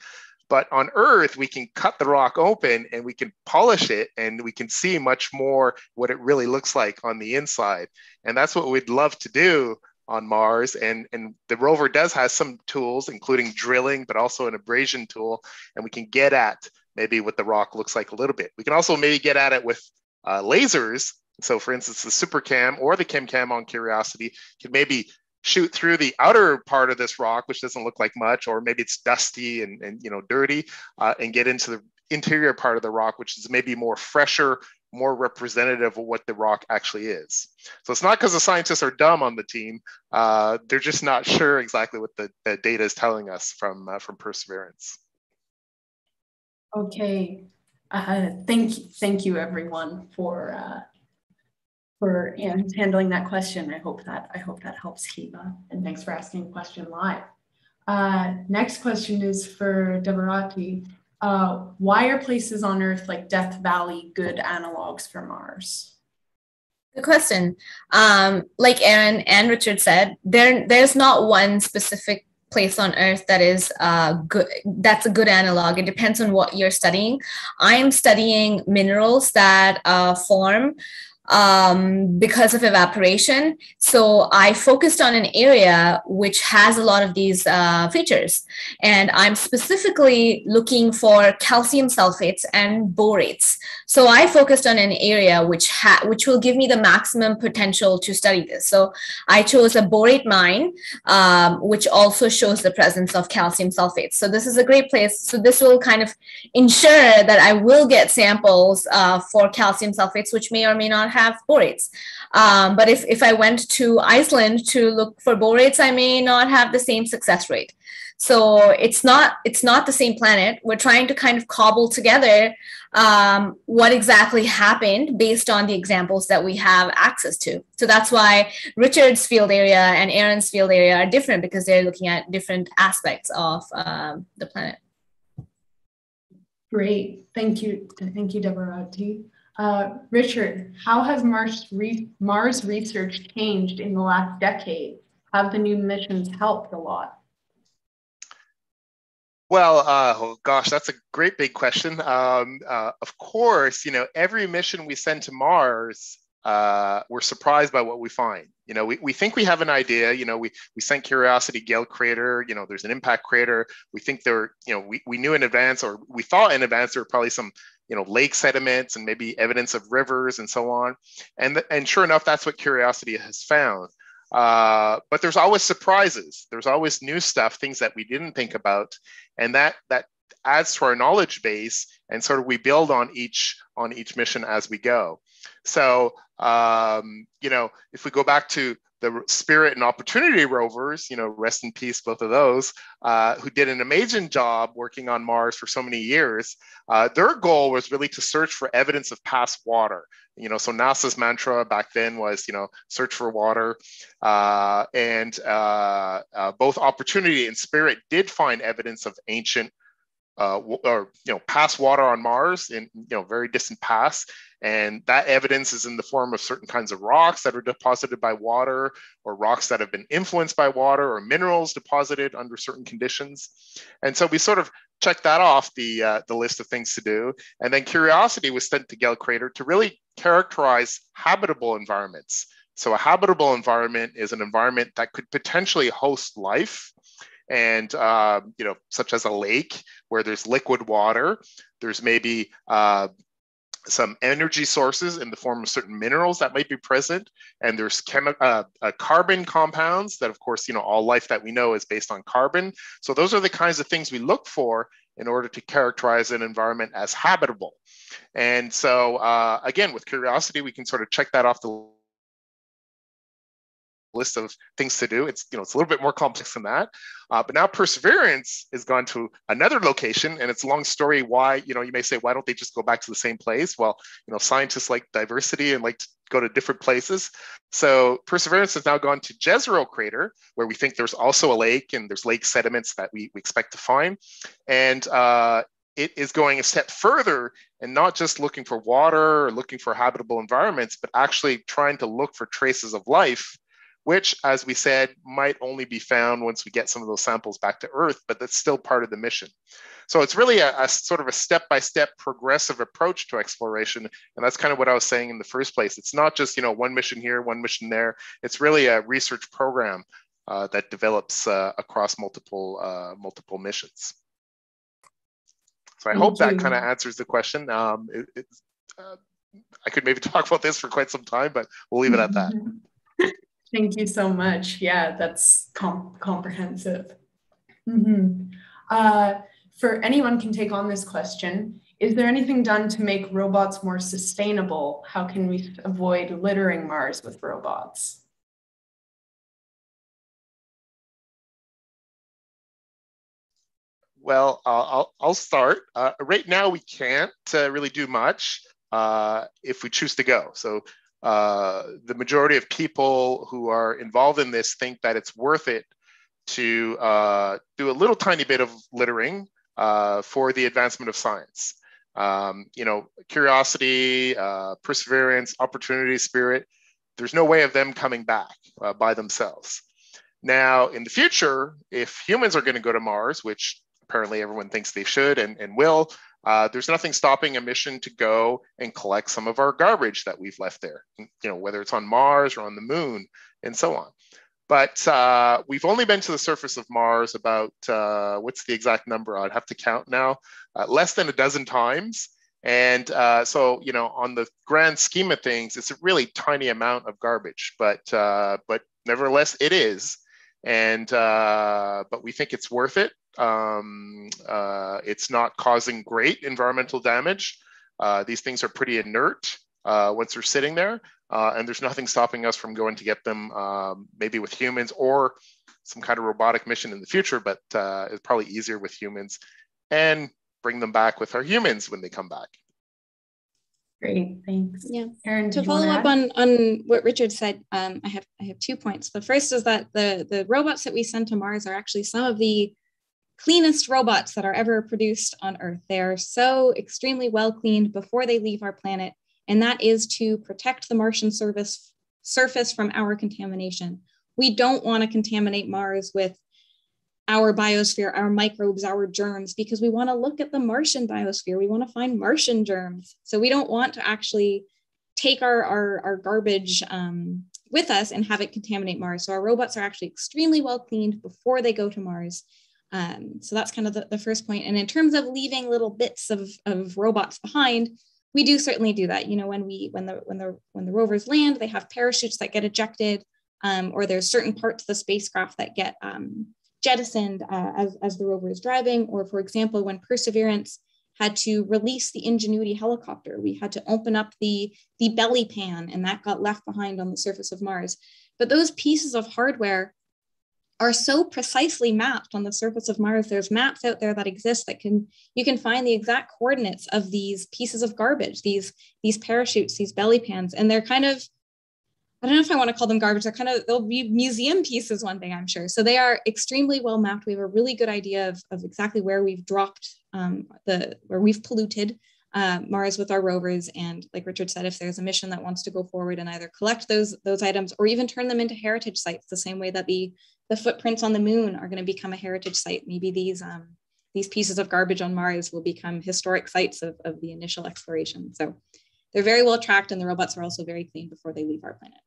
But on Earth, we can cut the rock open and we can polish it and we can see much more what it really looks like on the inside. And that's what we'd love to do on Mars. And, and the rover does have some tools, including drilling, but also an abrasion tool. And we can get at maybe what the rock looks like a little bit. We can also maybe get at it with uh, lasers. So for instance, the SuperCam or the ChemCam on Curiosity can maybe shoot through the outer part of this rock, which doesn't look like much, or maybe it's dusty and, and you know dirty, uh, and get into the interior part of the rock, which is maybe more fresher, more representative of what the rock actually is. So it's not because the scientists are dumb on the team; uh, they're just not sure exactly what the, the data is telling us from uh, from Perseverance. Okay, uh, thank you, thank you everyone for uh, for handling that question. I hope that I hope that helps Kiva, and thanks for asking a question live. Uh, next question is for Debarati. Uh, why are places on Earth like Death Valley good analogs for Mars? Good question. Um, like Erin and Richard said, there there's not one specific place on earth that is uh, good that's a good analog it depends on what you're studying i am studying minerals that uh, form um, because of evaporation. So I focused on an area which has a lot of these uh, features. And I'm specifically looking for calcium sulfates and borates. So I focused on an area which, ha- which will give me the maximum potential to study this. So I chose a borate mine, um, which also shows the presence of calcium sulfates. So this is a great place. So this will kind of ensure that I will get samples uh, for calcium sulfates, which may or may not have borates. Um, but if, if I went to Iceland to look for borates, I may not have the same success rate. So it's not it's not the same planet. We're trying to kind of cobble together um, what exactly happened based on the examples that we have access to. So that's why Richard's field area and Erin's field area are different because they're looking at different aspects of um, the planet. Great, thank you, thank you, Deborah. Uh, Richard, how has Mars, re Mars research changed in the last decade? Have the new missions helped a lot? Well, uh, oh gosh, that's a great big question. Um, uh, of course, you know, every mission we send to Mars, uh, we're surprised by what we find. You know, we, we think we have an idea. You know, we, we sent Curiosity Gale crater. You know, there's an impact crater. We think there, you know, we, we knew in advance or we thought in advance there were probably some you know lake sediments and maybe evidence of rivers and so on and and sure enough that's what curiosity has found uh, but there's always surprises. There's always new stuff things that we didn't think about. And that that adds to our knowledge base. And sort of we build on each on each mission as we go. So um, you know if we go back to the Spirit and Opportunity rovers, you know, rest in peace, both of those, uh, who did an amazing job working on Mars for so many years. Uh, their goal was really to search for evidence of past water. You know, so NASA's mantra back then was, you know, search for water. Uh, and uh, uh, both Opportunity and Spirit did find evidence of ancient uh, or you know past water on Mars in you know very distant past, and that evidence is in the form of certain kinds of rocks that are deposited by water, or rocks that have been influenced by water, or minerals deposited under certain conditions. And so we sort of checked that off the uh, the list of things to do, and then Curiosity was sent to Gale Crater to really characterize habitable environments. So a habitable environment is an environment that could potentially host life and uh, you know, such as a lake where there's liquid water. There's maybe uh, some energy sources in the form of certain minerals that might be present, and there's chemi- uh, uh, carbon compounds that, of course, you know, all life that we know is based on carbon. So those are the kinds of things we look for in order to characterize an environment as habitable. And so, uh, again, with curiosity, we can sort of check that off the list of things to do. It's you know it's a little bit more complex than that. Uh, but now Perseverance has gone to another location, and it's a long story why you know you may say why don't they just go back to the same place? Well, you know scientists like diversity and like to go to different places. So Perseverance has now gone to Jezero Crater, where we think there's also a lake and there's lake sediments that we, we expect to find. And uh, it is going a step further and not just looking for water or looking for habitable environments, but actually trying to look for traces of life, which, as we said, might only be found once we get some of those samples back to Earth, but that's still part of the mission. So it's really a, a sort of a step-by-step progressive approach to exploration. And that's kind of what I was saying in the first place. It's not just, you know, one mission here, one mission there. It's really a research program uh, that develops uh, across multiple, uh, multiple missions. So I Thank hope you. that kind of answers the question. Um, it, uh, I could maybe talk about this for quite some time, but we'll leave it at that. Thank you so much. Yeah, that's com comprehensive. Mm -hmm. uh, for anyone can take on this question. Is there anything done to make robots more sustainable? How can we avoid littering Mars with robots? Well, I'll, I'll start. Uh, right now, we can't uh, really do much uh, if we choose to go. So uh, the majority of people who are involved in this think that it's worth it to uh, do a little tiny bit of littering uh, for the advancement of science. Um, you know, curiosity, uh, perseverance, opportunity, spirit, there's no way of them coming back uh, by themselves. Now, in the future, if humans are going to go to Mars, which apparently everyone thinks they should and, and will, uh, there's nothing stopping a mission to go and collect some of our garbage that we've left there, you know, whether it's on Mars or on the moon and so on. But uh, we've only been to the surface of Mars about, uh, what's the exact number? I'd have to count now, uh, less than a dozen times. And uh, so, you know, on the grand scheme of things, it's a really tiny amount of garbage, but, uh, but nevertheless, it is. And, but we think it's worth it. Um, it's not causing great environmental damage. these things are pretty inert once they're sitting there. Uh, and there's nothing stopping us from going to get them um, maybe with humans or some kind of robotic mission in the future, but uh, it's probably easier with humans and bring them back with our humans when they come back. Great, thanks. Yeah, Erin, to follow up on on what Richard said, um, I have I have two points. The first is that the the robots that we send to Mars are actually some of the cleanest robots that are ever produced on Earth. They are so extremely well cleaned before they leave our planet and that is to protect the Martian surface, surface from our contamination. We don't want to contaminate Mars with our biosphere, our microbes, our germs, because we want to look at the Martian biosphere. We want to find Martian germs. So we don't want to actually take our, our, our garbage um, with us and have it contaminate Mars. So our robots are actually extremely well cleaned before they go to Mars. Um, so that's kind of the, the first point. And in terms of leaving little bits of, of robots behind, we do certainly do that. You know, when we when the when the when the rovers land, they have parachutes that get ejected, um, or there's certain parts of the spacecraft that get um, jettisoned uh, as as the rover is driving. Or for example, when Perseverance had to release the Ingenuity helicopter, we had to open up the the belly pan, and that got left behind on the surface of Mars. But those pieces of hardware are so precisely mapped on the surface of Mars. There's maps out there that exist that can you can find the exact coordinates of these pieces of garbage, these these parachutes, these belly pans, and they're kind of I don't know if I want to call them garbage. They're kind of they'll be museum pieces one day, I'm sure. So they are extremely well mapped. We have a really good idea of, of exactly where we've dropped um, the where we've polluted uh, Mars with our rovers. And like Richard said, if there's a mission that wants to go forward and either collect those those items or even turn them into heritage sites, the same way that the the footprints on the moon are going to become a heritage site. Maybe these um, these pieces of garbage on Mars will become historic sites of, of the initial exploration. So they're very well tracked and the robots are also very clean before they leave our planet.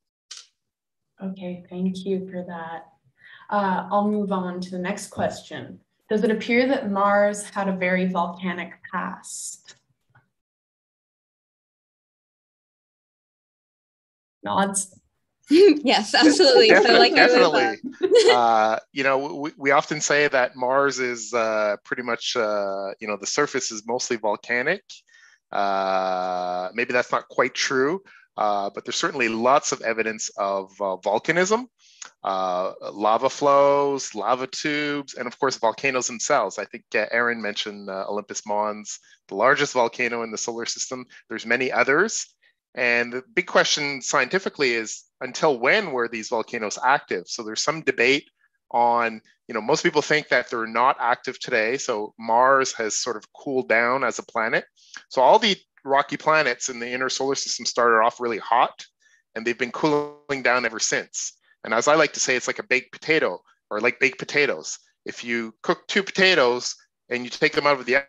Okay, thank you for that. Uh, I'll move on to the next question. Does it appear that Mars had a very volcanic past? Nods. yes, absolutely. Definitely. So like definitely. uh, you know, we, we often say that Mars is uh, pretty much, uh, you know, the surface is mostly volcanic. Uh, maybe that's not quite true, uh, but there's certainly lots of evidence of uh, volcanism, lava flows, lava tubes, and of course, volcanoes themselves. I think Erin mentioned Olympus Mons, the largest volcano in the solar system. There's many others. And the big question scientifically is until when were these volcanoes active? So there's some debate on you know, most people think that they're not active today. So Mars has sort of cooled down as a planet. So all the rocky planets in the inner solar system started off really hot and they've been cooling down ever since. And as I like to say, it's like a baked potato or like baked potatoes. If you cook two potatoes and you take them out of the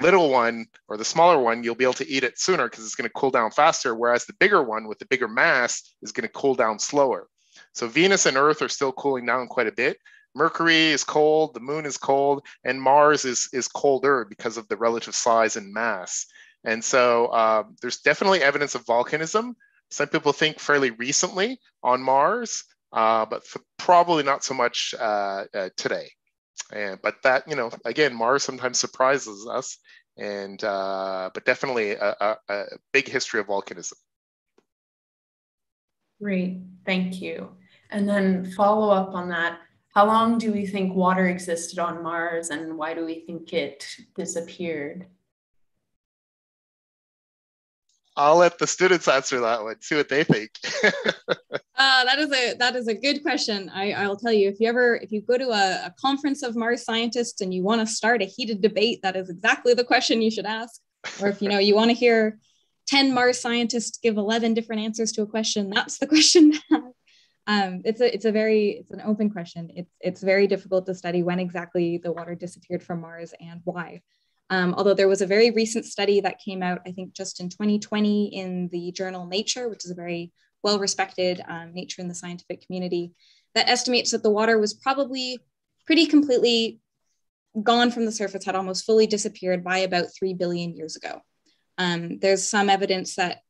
little one or the smaller one, you'll be able to eat it sooner because it's going to cool down faster. Whereas the bigger one with the bigger mass is going to cool down slower. So Venus and Earth are still cooling down quite a bit. Mercury is cold, the moon is cold, and Mars is, is colder because of the relative size and mass. And so um, there's definitely evidence of volcanism. Some people think fairly recently on Mars, uh, but probably not so much uh, uh, today. And, but that, you know, again, Mars sometimes surprises us, and uh, but definitely a, a, a big history of volcanism. Great, thank you. And then follow up on that. How long do we think water existed on Mars, and why do we think it disappeared? I'll let the students answer that one. See what they think. uh, that is a that is a good question. I, I'll tell you if you ever if you go to a, a conference of Mars scientists and you want to start a heated debate, that is exactly the question you should ask. Or if you know you want to hear ten Mars scientists give eleven different answers to a question, that's the question. um, it's a it's a very it's an open question. It's it's very difficult to study when exactly the water disappeared from Mars and why. Um, although there was a very recent study that came out, I think just in 2020 in the journal Nature, which is a very well respected um, nature in the scientific community, that estimates that the water was probably pretty completely gone from the surface, had almost fully disappeared by about 3 billion years ago. Um, there's some evidence that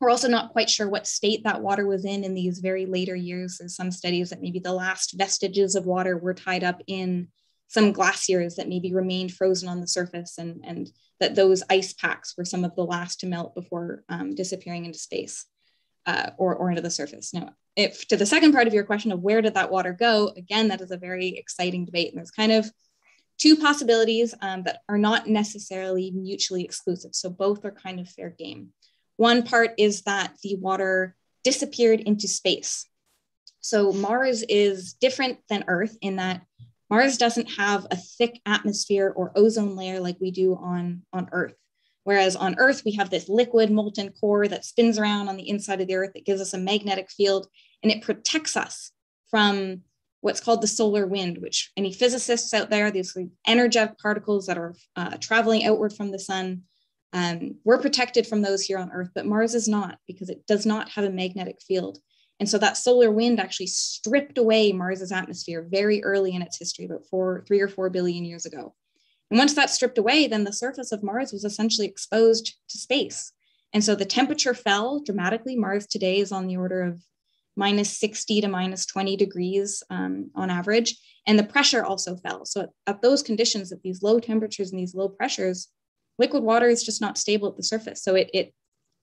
we're also not quite sure what state that water was in in these very later years. There's some studies that maybe the last vestiges of water were tied up in some glaciers that maybe remained frozen on the surface and, and that those ice packs were some of the last to melt before um, disappearing into space uh, or, or into the surface. Now, if to the second part of your question of where did that water go, again, that is a very exciting debate. And there's kind of two possibilities um, that are not necessarily mutually exclusive. So both are kind of fair game. One part is that the water disappeared into space. So Mars is different than Earth in that Mars doesn't have a thick atmosphere or ozone layer like we do on, on Earth. Whereas on Earth, we have this liquid molten core that spins around on the inside of the Earth that gives us a magnetic field and it protects us from what's called the solar wind, which any physicists out there, these energetic particles that are uh, traveling outward from the sun, um, we're protected from those here on Earth, but Mars is not because it does not have a magnetic field. And so that solar wind actually stripped away Mars's atmosphere very early in its history, about four, three or four billion years ago. And once that stripped away, then the surface of Mars was essentially exposed to space. And so the temperature fell dramatically. Mars today is on the order of minus 60 to minus 20 degrees um, on average. And the pressure also fell. So at, at those conditions, at these low temperatures and these low pressures, liquid water is just not stable at the surface. So it, it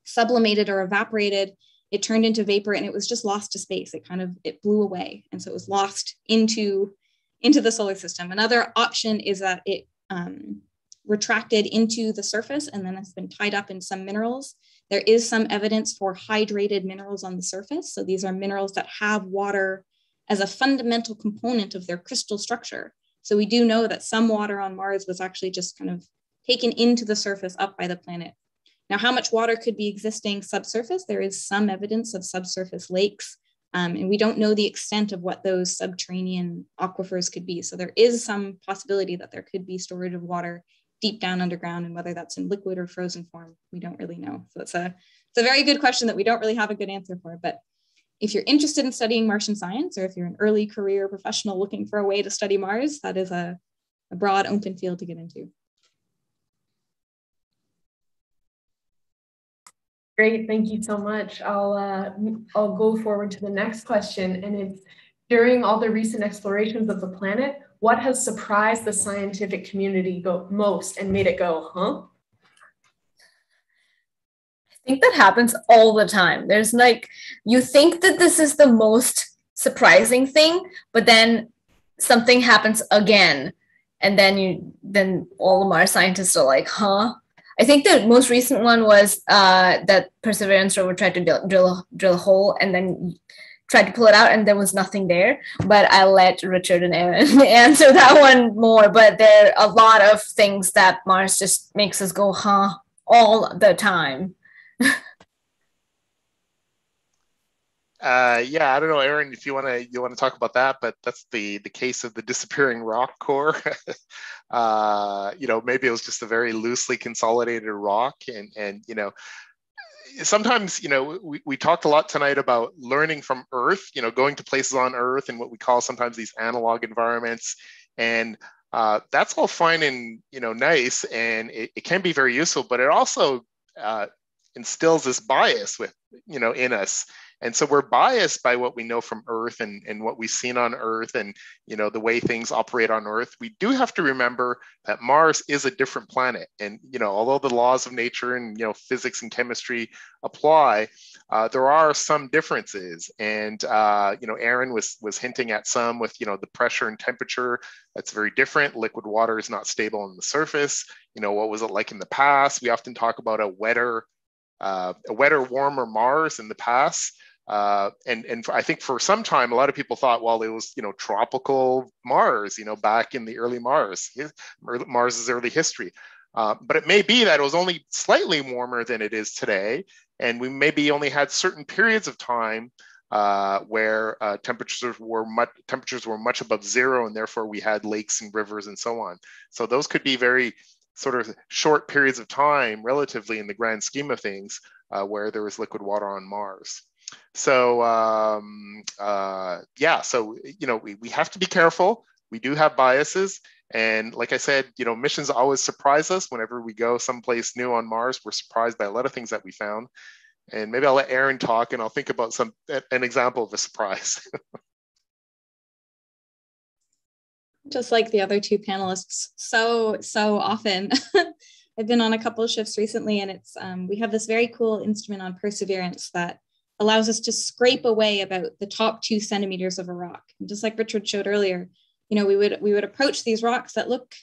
sublimated or evaporated it turned into vapor and it was just lost to space. It kind of it blew away. And so it was lost into into the solar system. Another option is that it um, retracted into the surface and then has been tied up in some minerals. There is some evidence for hydrated minerals on the surface. So these are minerals that have water as a fundamental component of their crystal structure. So we do know that some water on mars was actually just kind of taken into the surface up by the planet now, how much water could be existing subsurface? There is some evidence of subsurface lakes, um, and we don't know the extent of what those subterranean aquifers could be. So there is some possibility that there could be storage of water deep down underground, and whether that's in liquid or frozen form, we don't really know. So it's a it's a very good question that we don't really have a good answer for. But if you're interested in studying Martian science, or if you're an early career professional looking for a way to study Mars, that is a, a broad open field to get into. Great, thank you so much. I'll uh, I'll go forward to the next question, and it's during all the recent explorations of the planet, what has surprised the scientific community most and made it go, huh? I think that happens all the time. There's like you think that this is the most surprising thing, but then something happens again, and then you then all the Mars scientists are like, huh? I think the most recent one was uh, that Perseverance rover tried to drill drill, drill a hole, and then tried to pull it out and there was nothing there. But I'll let Richard and Erin answer that one more. But there are a lot of things that Mars just makes us go, huh, all the time. Uh, yeah, I don't know, Erin, if you want to you want to talk about that, but that's the the case of the disappearing rock core. uh, you know, maybe it was just a very loosely consolidated rock, and and you know, sometimes you know we, we talked a lot tonight about learning from Earth. You know, going to places on Earth and what we call sometimes these analog environments, and uh, that's all fine and you know nice, and it, it can be very useful, but it also uh, instills this bias with you know in us and so we're biased by what we know from earth and, and what we've seen on earth and you know the way things operate on earth. We do have to remember that mars is a different planet. And you know although the laws of nature and you know physics and chemistry apply uh, there are some differences. And uh, you know erin was was hinting at some with you know the pressure and temperature. That's very different. Liquid water is not stable on the surface. You know what was it like in the past? We often talk about a wetter uh, a wetter, warmer Mars in the past. Uh, and and I think for some time, a lot of people thought, well, it was you know tropical Mars, you know, back in the early Mars, Mars's early history. Uh, but it may be that it was only slightly warmer than it is today, and we maybe only had certain periods of time uh, where uh, temperatures were much temperatures were much above zero, and therefore we had lakes and rivers and so on. So those could be very sort of short periods of time, relatively in the grand scheme of things, uh, where there was liquid water on Mars. So um, uh, yeah, so you know we, we have to be careful. We do have biases, and like I said, you know missions always surprise us. Whenever we go someplace new on Mars, we're surprised by a lot of things that we found. And maybe I'll let Erin talk, and I'll think about some an example of a surprise. Just like the other two panelists, so so often. I've been on a couple of shifts recently, and it's um, we have this very cool instrument on Perseverance that allows us to scrape away about the top two centimeters of a rock. And just like Richard showed earlier, you know, we would we would approach these rocks that look,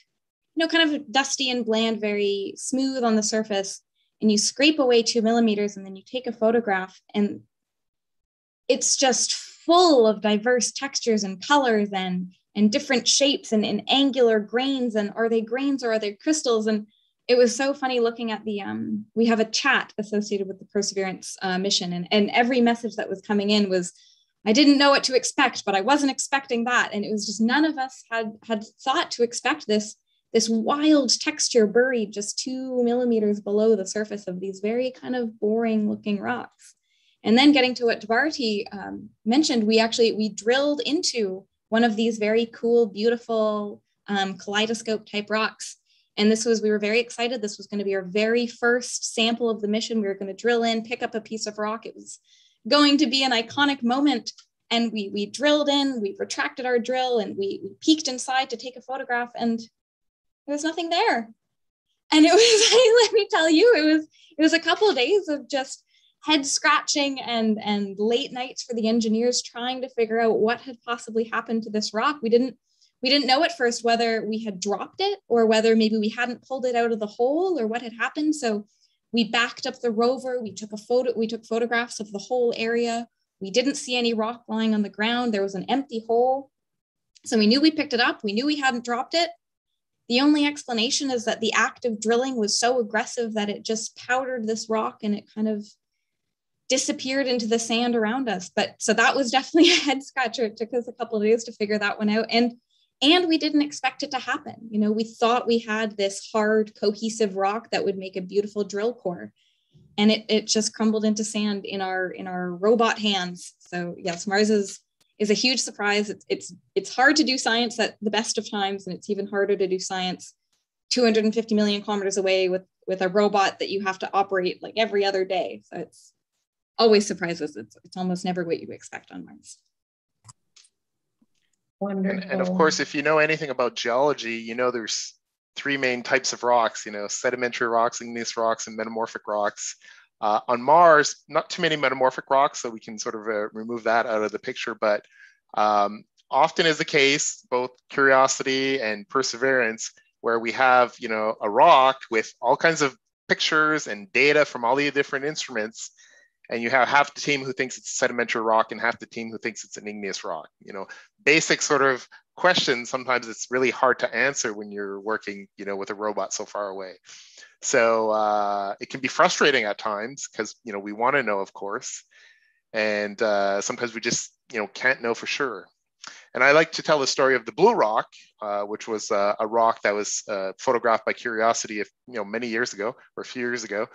you know, kind of dusty and bland, very smooth on the surface, and you scrape away two millimeters, and then you take a photograph, and it's just full of diverse textures and colors and and different shapes and, and angular grains and are they grains or are they crystals and it was so funny looking at the um, we have a chat associated with the perseverance uh, mission and, and every message that was coming in was i didn't know what to expect but i wasn't expecting that. And it was just none of us had had thought to expect this this wild texture buried just two millimeters below the surface of these very kind of boring looking rocks. And then getting to what Debarati um, mentioned we actually we drilled into one of these very cool beautiful um, kaleidoscope type rocks and this was, we were very excited. This was going to be our very first sample of the mission. We were going to drill in, pick up a piece of rock. It was going to be an iconic moment. And we, we drilled in, we retracted our drill, and we, we peeked inside to take a photograph, and there was nothing there. And it was, let me tell you, it was, it was a couple of days of just head scratching and, and late nights for the engineers trying to figure out what had possibly happened to this rock. We didn't we didn't know at first whether we had dropped it or whether maybe we hadn't pulled it out of the hole or what had happened. So we backed up the rover. We took a photo. We took photographs of the whole area. We didn't see any rock lying on the ground. There was an empty hole. So we knew we picked it up. We knew we hadn't dropped it. The only explanation is that the act of drilling was so aggressive that it just powdered this rock and it kind of disappeared into the sand around us. But so that was definitely a head scratcher. It took us a couple of days to figure that one out. And and we didn't expect it to happen. You know, we thought we had this hard, cohesive rock that would make a beautiful drill core, and it, it just crumbled into sand in our in our robot hands. So yes, Mars is is a huge surprise. It's it's it's hard to do science at the best of times, and it's even harder to do science 250 million kilometers away with with a robot that you have to operate like every other day. So it's always surprises. It's it's almost never what you expect on Mars. Wonderful. And, and, of course, if you know anything about geology, you know there's three main types of rocks, you know, sedimentary rocks, igneous rocks, and metamorphic rocks. Uh, on Mars, not too many metamorphic rocks, so we can sort of uh, remove that out of the picture. But um, often is the case, both Curiosity and Perseverance, where we have, you know, a rock with all kinds of pictures and data from all the different instruments. And you have half the team who thinks it's a sedimentary rock and half the team who thinks it's an igneous rock. You know, basic sort of questions. Sometimes it's really hard to answer when you're working, you know, with a robot so far away. So uh, it can be frustrating at times because you know we want to know, of course, and uh, sometimes we just you know can't know for sure. And I like to tell the story of the Blue Rock, uh, which was uh, a rock that was uh, photographed by Curiosity, if, you know, many years ago or a few years ago.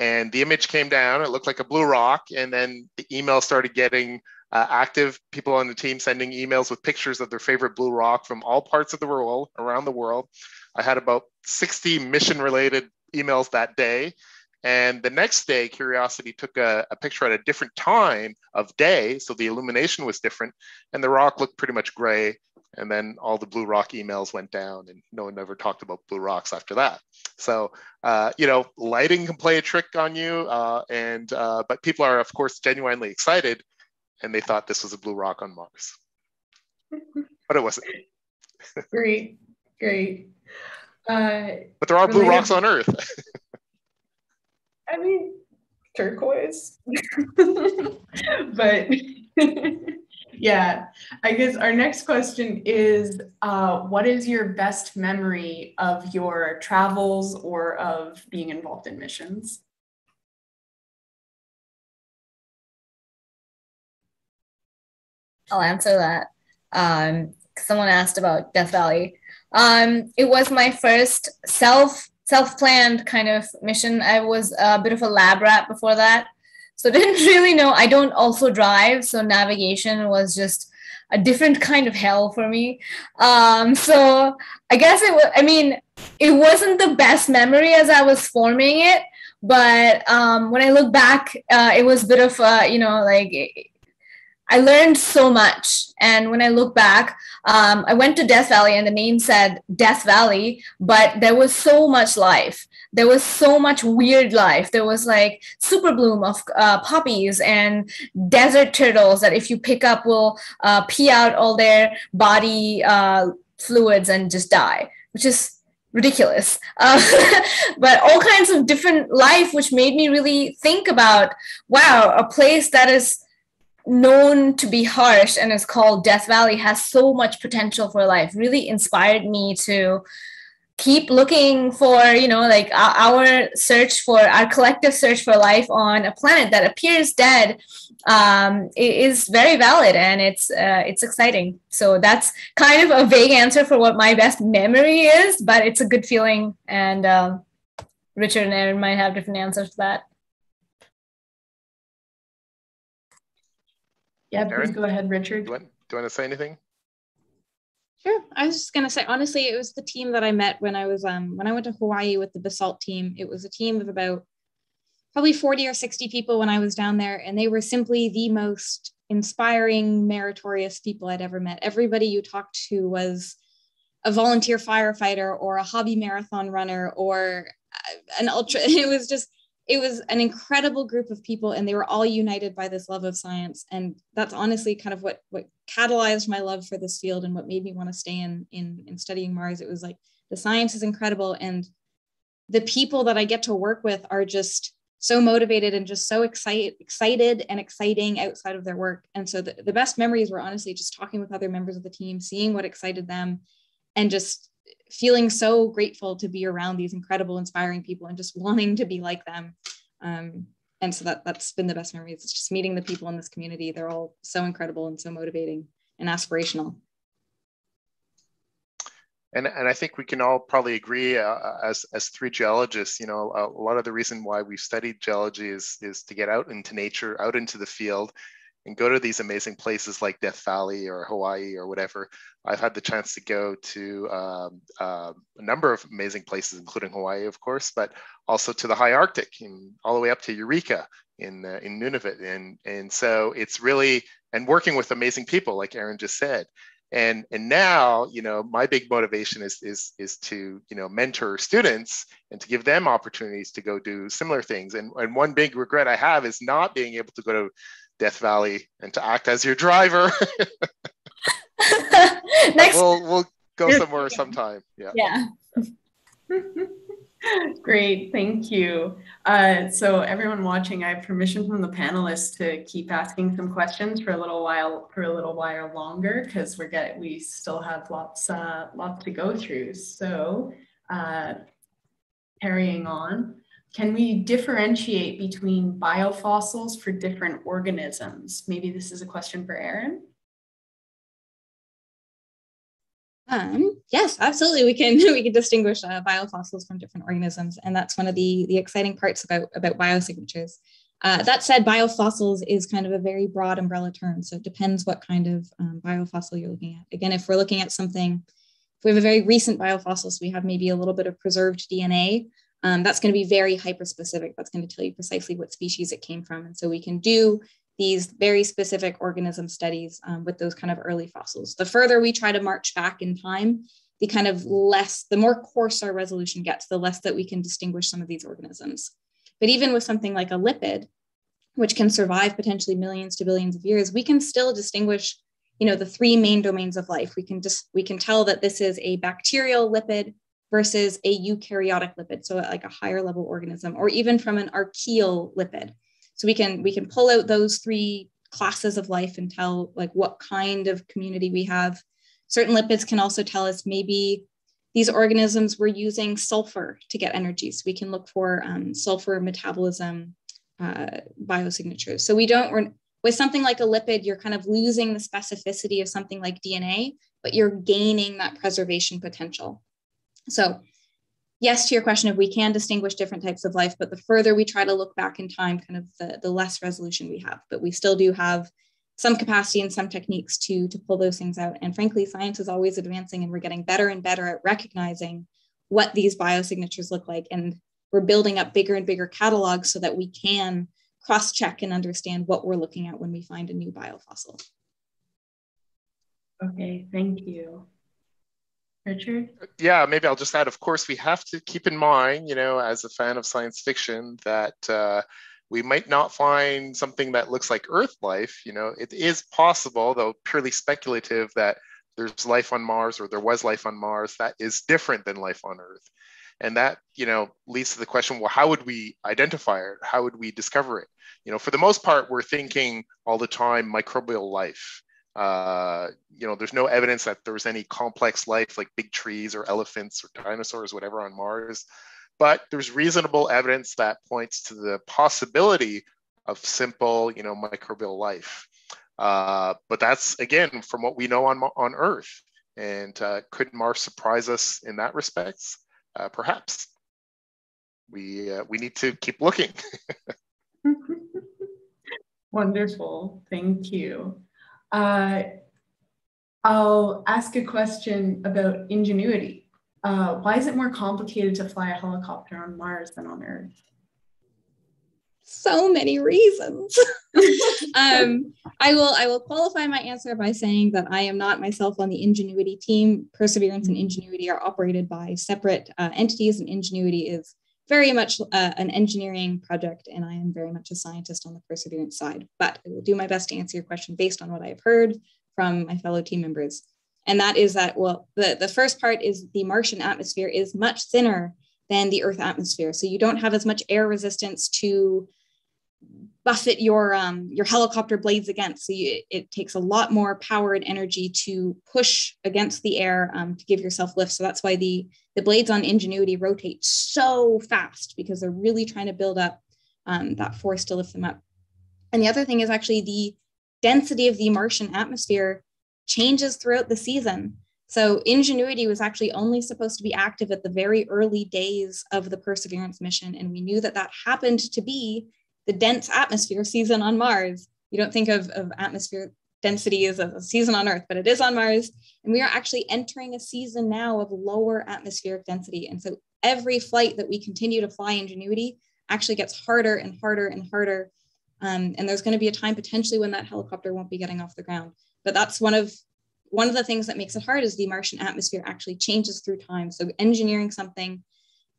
And the image came down. It looked like a blue rock, and then the email started getting uh, active. People on the team sending emails with pictures of their favorite blue rock from all parts of the world, around the world. I had about 60 mission-related emails that day. And the next day, Curiosity took a, a, picture at a different time of day. So the illumination was different and the rock looked pretty much gray. And then all the Blue Rock emails went down and no one ever talked about Blue Rocks after that. So, uh, you know, lighting can play a trick on you. Uh, and, uh, but people are, of course, genuinely excited and they thought this was a Blue Rock on Mars. but it wasn't. great, great. Uh, but there are blue rocks on Earth. I mean, turquoise. but yeah, I guess our next question is uh, what is your best memory of your travels or of being involved in missions? I'll answer that. Um, someone asked about Death Valley. Um, it was my first self self-planned kind of mission. I was a bit of a lab rat before that. So didn't really know. I don't also drive, so navigation was just a different kind of hell for me. Um, so I guess it was, I mean, it wasn't the best memory as I was forming it, but um, when I look back, uh, it was a bit of, a, you know, like I learned so much. And when I look back, um, I went to Death Valley and the name said Death Valley, but there was so much life. There was so much weird life. There was like super bloom of uh, poppies and desert turtles that if you pick up will uh, pee out all their body uh, fluids and just die, which is ridiculous. Uh, but all kinds of different life, which made me really think about wow, a place that is known to be harsh and is called Death Valley has so much potential for life. Really inspired me to keep looking for you know like our search for our collective search for life on a planet that appears dead um, is very valid and it's uh, it's exciting. So that's kind of a vague answer for what my best memory is but it's a good feeling and um, richard and erin might have different answers to that Yeah, Erin, please go ahead, Richard. Do you, want, do you want to say anything? Sure. I was just gonna say honestly, it was the team that I met when I was um when I went to Hawaii with the basalt team. It was a team of about probably 40 or 60 people when I was down there, and they were simply the most inspiring, meritorious people I'd ever met. Everybody you talked to was a volunteer firefighter or a hobby marathon runner or an ultra. It was just it was an incredible group of people and they were all united by this love of science. And that's honestly kind of what what catalyzed my love for this field and what made me want to stay in in, in studying mars. It was like the science is incredible and the people that i get to work with are just so motivated and just so excited excited and exciting outside of their work. And so the, the best memories were honestly just talking with other members of the team seeing what excited them and just feeling so grateful to be around these incredible, inspiring people and just wanting to be like them. Um, and so that that's been the best memories. It's just meeting the people in this community. They're all so incredible and so motivating and aspirational. And, and I think we can all probably agree uh, as, as three geologists, you know, a, a lot of the reason why we've studied geology is, is to get out into nature, out into the field, and go to these amazing places like Death Valley or Hawaii or whatever. I've had the chance to go to um, uh, a number of amazing places, including Hawaii, of course, but also to the high Arctic and all the way up to Eureka in uh, in Nunavut. And and so it's really and working with amazing people, like Erin just said. And and now, you know, my big motivation is is is to you know mentor students and to give them opportunities to go do similar things. And and one big regret I have is not being able to go to Death Valley and to act as your driver. Next, we'll we'll go somewhere sometime. Yeah. Yeah. Great, thank you. Uh, so everyone watching, I have permission from the panelists to keep asking some questions for a little while, for a little while longer, because we're getting, we still have lots, uh, lots to go through. So uh, carrying on, can we differentiate between biofossils for different organisms? Maybe this is a question for Erin. Um, yes, absolutely. We can we can distinguish uh, biofossils from different organisms, and that's one of the the exciting parts about about biosignatures. Uh, that said, biofossils is kind of a very broad umbrella term, so it depends what kind of um, biofossil you're looking at. Again, if we're looking at something, if we have a very recent biofossil, so we have maybe a little bit of preserved DNA, um, that's going to be very hyper specific. That's going to tell you precisely what species it came from, and so we can do these very specific organism studies um, with those kind of early fossils. The further we try to march back in time, the kind of less, the more coarse our resolution gets, the less that we can distinguish some of these organisms. But even with something like a lipid, which can survive potentially millions to billions of years, we can still distinguish, you know, the three main domains of life. We can just we can tell that this is a bacterial lipid versus a eukaryotic lipid, so like a higher level organism, or even from an archaeal lipid. So we can we can pull out those three classes of life and tell like what kind of community we have. Certain lipids can also tell us maybe these organisms were using sulfur to get energy. So we can look for um, sulfur metabolism uh, biosignatures. So we don't, with something like a lipid, you're kind of losing the specificity of something like DNA, but you're gaining that preservation potential. So yes to your question of we can distinguish different types of life but the further we try to look back in time kind of the, the less resolution we have. But we still do have some capacity and some techniques to to pull those things out. And frankly science is always advancing and we're getting better and better at recognizing what these biosignatures look like. And we're building up bigger and bigger catalogs so that we can cross check and understand what we're looking at when we find a new biofossil. Okay thank you Richard? Yeah, maybe I'll just add, of course, we have to keep in mind, you know, as a fan of science fiction, that uh, we might not find something that looks like Earth life. You know, it is possible, though purely speculative, that there's life on Mars or there was life on Mars that is different than life on Earth. And that, you know, leads to the question, well, how would we identify it? How would we discover it? You know, for the most part, we're thinking all the time microbial life uh, you know, there's no evidence that there was any complex life like big trees or elephants or dinosaurs, whatever, on Mars. But there's reasonable evidence that points to the possibility of simple, you know, microbial life. Uh, but that's again from what we know on on Earth. And uh, could Mars surprise us in that respect? Uh, perhaps. We uh, we need to keep looking. Wonderful, thank you. Uh, I'll ask a question about ingenuity. Uh, why is it more complicated to fly a helicopter on Mars than on Earth? So many reasons. um, I will I will qualify my answer by saying that I am not myself on the Ingenuity team. Perseverance and Ingenuity are operated by separate uh, entities, and Ingenuity is very much uh, an engineering project, and I am very much a scientist on the perseverance side. But I will do my best to answer your question based on what I've heard from my fellow team members. And that is that, well, the, the first part is the Martian atmosphere is much thinner than the Earth atmosphere. So you don't have as much air resistance to buffet your um, your helicopter blades against. So you, it takes a lot more power and energy to push against the air um, to give yourself lift. So that's why the the blades on Ingenuity rotate so fast because they're really trying to build up um, that force to lift them up. And the other thing is actually the density of the Martian atmosphere changes throughout the season. So Ingenuity was actually only supposed to be active at the very early days of the Perseverance mission, and we knew that that happened to be the dense atmosphere season on Mars. You don't think of, of atmosphere density as a season on Earth, but it is on Mars. And we are actually entering a season now of lower atmospheric density. And so every flight that we continue to fly Ingenuity actually gets harder and harder and harder. Um, and there's going to be a time potentially when that helicopter won't be getting off the ground. But that's one of one of the things that makes it hard is the Martian atmosphere actually changes through time. So engineering something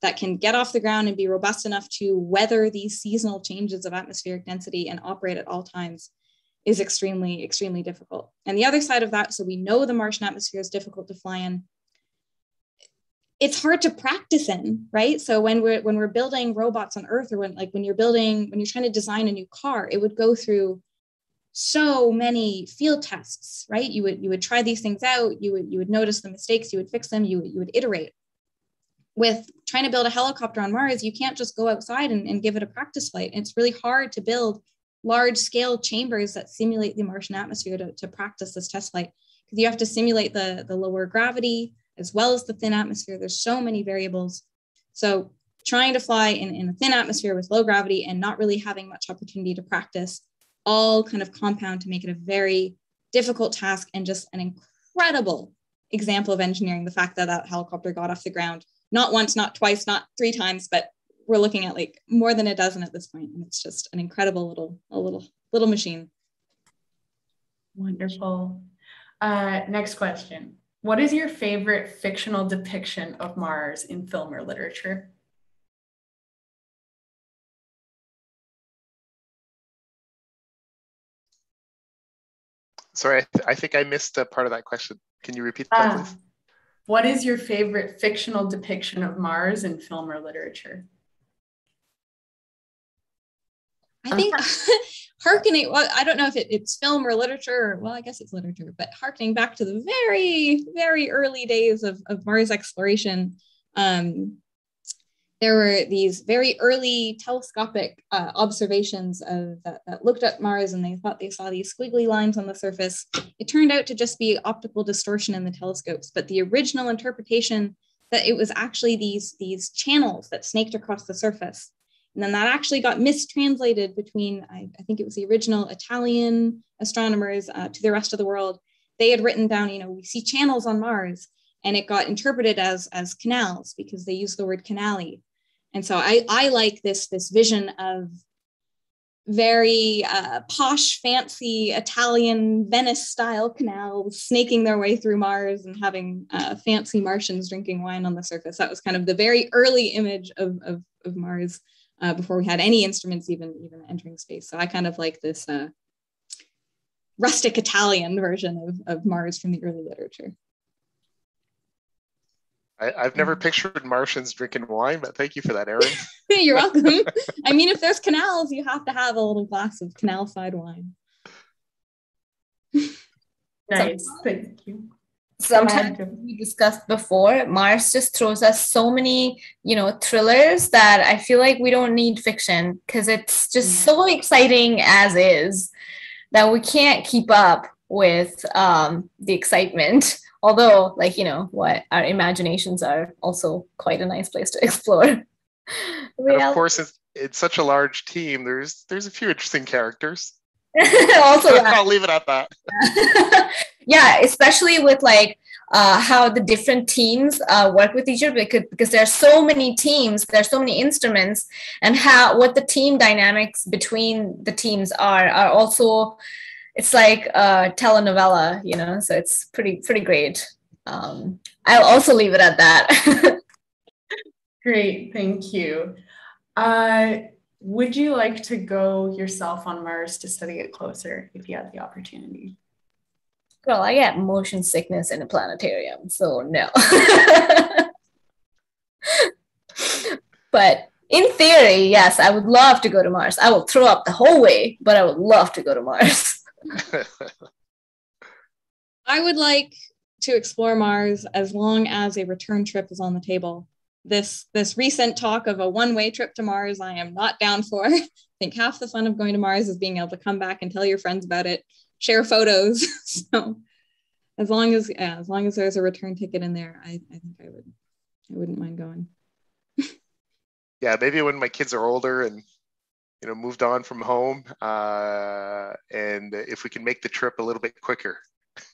that can get off the ground and be robust enough to weather these seasonal changes of atmospheric density and operate at all times is extremely, extremely difficult. And the other side of that, so we know the Martian atmosphere is difficult to fly in. it's hard to practice in, right? So when we're when we're building robots on Earth, or when like when you're building when you're trying to design a new car, it would go through so many field tests, right? You would you would try these things out, you would you would notice the mistakes, you would fix them, you would, you would iterate. With trying to build a helicopter on Mars, you can't just go outside and, and give it a practice flight. It's really hard to build large scale chambers that simulate the Martian atmosphere to, to practice this test flight because you have to simulate the, the lower gravity as well as the thin atmosphere. There's so many variables. So trying to fly in, in a thin atmosphere with low gravity and not really having much opportunity to practice all kind of compound to make it a very difficult task and just an incredible example of engineering the fact that that helicopter got off the ground not once not twice not three times but we're looking at like more than a dozen at this point and it's just an incredible little a little little machine wonderful uh, next question what is your favorite fictional depiction of mars in film or literature Sorry, I, th- I think I missed a part of that question. Can you repeat that, uh, please? What is your favorite fictional depiction of Mars in film or literature? I think harkening, well, I don't know if it, it's film or literature, or, well, I guess it's literature, but harkening back to the very, very early days of, of Mars exploration, um, there were these very early telescopic uh, observations of that, that, looked at Mars and they thought they saw these squiggly lines on the surface. It turned out to just be optical distortion in the telescopes, but the original interpretation that it was actually these, these channels that snaked across the surface. And then that actually got mistranslated between, I, I think it was the original Italian astronomers uh, to the rest of the world. They had written down, you know, we see channels on Mars, and it got interpreted as, as canals because they use the word canali. And so I, I like this, this vision of very uh, posh, fancy Italian Venice style canals snaking their way through Mars and having uh, fancy Martians drinking wine on the surface. That was kind of the very early image of, of, of Mars uh, before we had any instruments even, even entering space. So I kind of like this uh, rustic Italian version of, of Mars from the early literature. I, have never mm. pictured Martians drinking wine, but thank you for that, Erin. You're welcome. I mean, if there's canals, you have to have a little glass of canal side wine. nice, thank you. Sometimes we discussed before, Mars just throws us so many, you know, thrillers that I feel like we don't need fiction because it's just mm. so exciting as is that we can't keep up with um, the excitement although like you know what our imaginations are also quite a nice place to explore and of course it's, it's such a large team. There's there's a few interesting characters. Also i'll leave it at that. Yeah especially with like uh, how the different teams uh, work with each other because, because there are so many teams there are so many instruments and how what the team dynamics between the teams are are also it's like a telenovela, you know, so it's pretty pretty great. Um, I'll also leave it at that. great, thank you. Uh, would you like to go yourself on Mars to study it closer if you had the opportunity? Well, I get motion sickness in a planetarium, so no. but in theory, yes, I would love to go to Mars. I will throw up the whole way, but I would love to go to Mars. I would like to explore Mars as long as a return trip is on the table. This this recent talk of a one-way trip to Mars, I am not down for. I think half the fun of going to Mars is being able to come back and tell your friends about it, share photos. so as long as yeah, as long as there's a return ticket in there, I, I think I would I wouldn't mind going. yeah, maybe when my kids are older and you know moved on from home uh, and if we can make the trip a little bit quicker.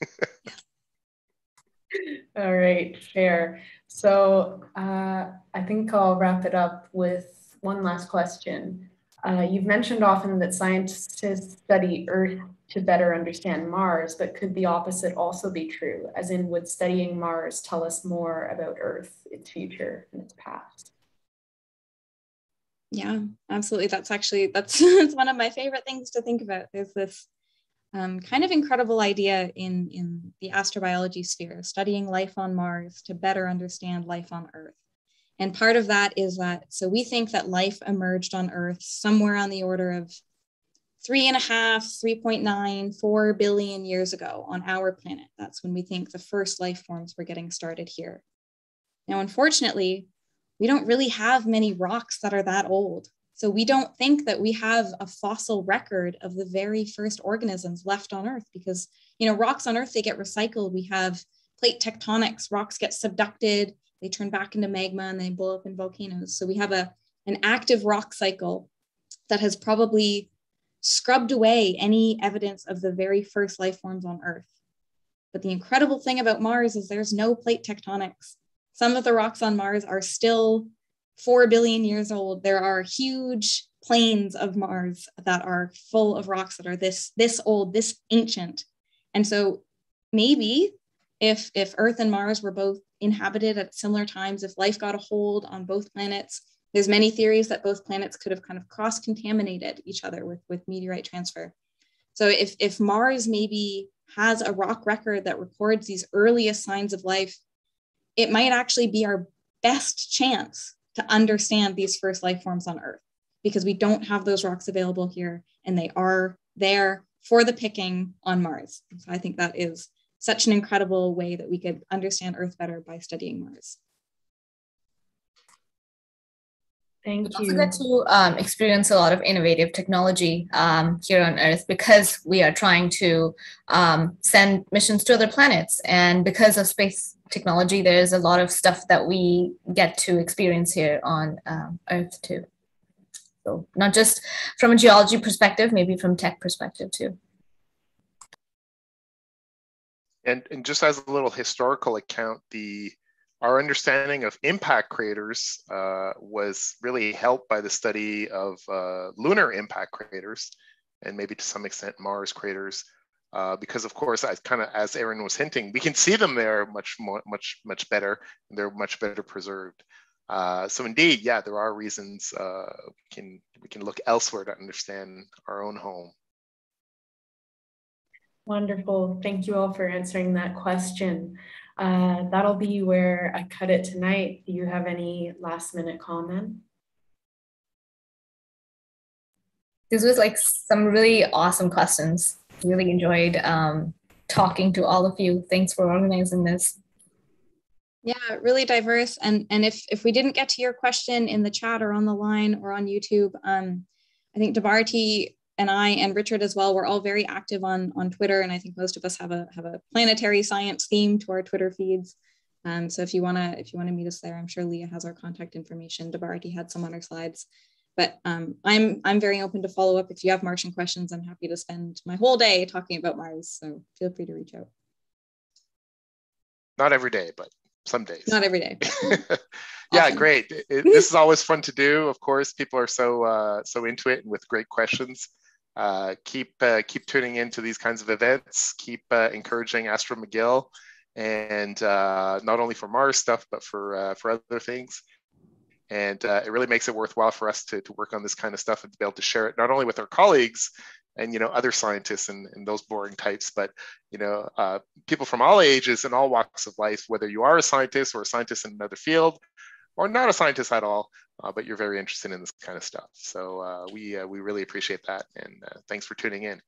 All right fair. So uh, i think i'll wrap it up with one last question. Uh, you've mentioned often that scientists study earth to better understand mars but could the opposite also be true? As in would studying mars tell us more about earth its future and its past yeah absolutely that's actually that's, that's one of my favorite things to think about there's this um, kind of incredible idea in in the astrobiology sphere, studying life on Mars to better understand life on Earth. And part of that is that, so we think that life emerged on Earth somewhere on the order of three and a half, 3.9, 4 billion years ago on our planet. That's when we think the first life forms were getting started here. Now, unfortunately, we don't really have many rocks that are that old. So we don't think that we have a fossil record of the very first organisms left on Earth because, you know, rocks on Earth, they get recycled. We have plate tectonics, rocks get subducted, they turn back into magma and they blow up in volcanoes. So we have a, an active rock cycle that has probably scrubbed away any evidence of the very first life forms on Earth. But the incredible thing about Mars is there's no plate tectonics. Some of the rocks on Mars are still 4 billion years old. There are huge plains of Mars that are full of rocks that are this, this old, this ancient. And so maybe if, if Earth and Mars were both inhabited at similar times, if life got a hold on both planets, there's many theories that both planets could have kind of cross-contaminated each other with, with meteorite transfer. So if, if Mars maybe has a rock record that records these earliest signs of life, it might actually be our best chance to understand these first life forms on Earth because we don't have those rocks available here and they are there for the picking on Mars. So I think that is such an incredible way that we could understand Earth better by studying Mars. Thank we you. also get to um, experience a lot of innovative technology um, here on Earth because we are trying to um, send missions to other planets. And because of space technology, there's a lot of stuff that we get to experience here on um, Earth too. So not just from a geology perspective, maybe from tech perspective too. And, and just as a little historical account, the our understanding of impact craters uh, was really helped by the study of uh, lunar impact craters and maybe to some extent Mars craters. Uh, because of course, I kind of, as Erin was hinting, we can see them there much more, much, much better. And they're much better preserved. Uh, so indeed, yeah, there are reasons uh, we can we can look elsewhere to understand our own home. Wonderful. Thank you all for answering that question. Uh, that'll be where I cut it tonight. Do you have any last minute comment? This was like some really awesome questions. Really enjoyed um, talking to all of you. Thanks for organizing this. Yeah, really diverse. And and if if we didn't get to your question in the chat or on the line or on YouTube, um, I think Debarati and I and Richard as well, we're all very active on on Twitter, and I think most of us have a have a planetary science theme to our Twitter feeds. Um, so if you wanna if you wanna meet us there, I'm sure Leah has our contact information. Debarati had some on her slides, but um, I'm I'm very open to follow up. If you have Martian questions, I'm happy to spend my whole day talking about Mars. So feel free to reach out. Not every day, but some days. Not every day. yeah, awesome. great. It, this is always fun to do. Of course, people are so uh, so into it and with great questions. Uh, keep uh, keep tuning into these kinds of events. Keep uh, encouraging Astro McGill, and uh, not only for Mars stuff, but for uh, for other things. And it really makes it worthwhile for us to, to work on this kind of stuff and to be able to share it not only with our colleagues and you know other scientists and, and those boring types, but you know people from all ages and all walks of life, whether you are a scientist or a scientist in another field, or not a scientist at all, uh, but you're very interested in this kind of stuff. So uh, we, uh, we really appreciate that. And uh, thanks for tuning in.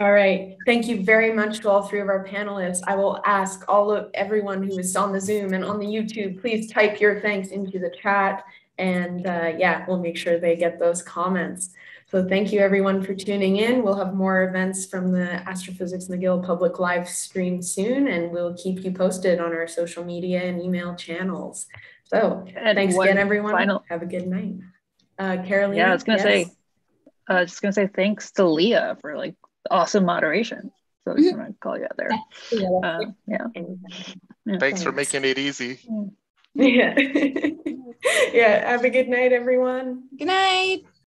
All right. Thank you very much to all three of our panelists. I will ask all of everyone who is on the Zoom and on the YouTube, please type your thanks into the chat. And uh, yeah, we'll make sure they get those comments. So thank you everyone for tuning in. We'll have more events from the Astrophysics McGill public live stream soon, and we'll keep you posted on our social media and email channels. So and thanks again, everyone. Final... Have a good night. Uh, Caroline. Yeah, I was gonna yes. say, I was just gonna say thanks to Leah for like awesome moderation. So I just want to call you out there. Uh, yeah. yeah. Thanks for making it easy. Yeah. yeah. Have a good night, everyone. Good night.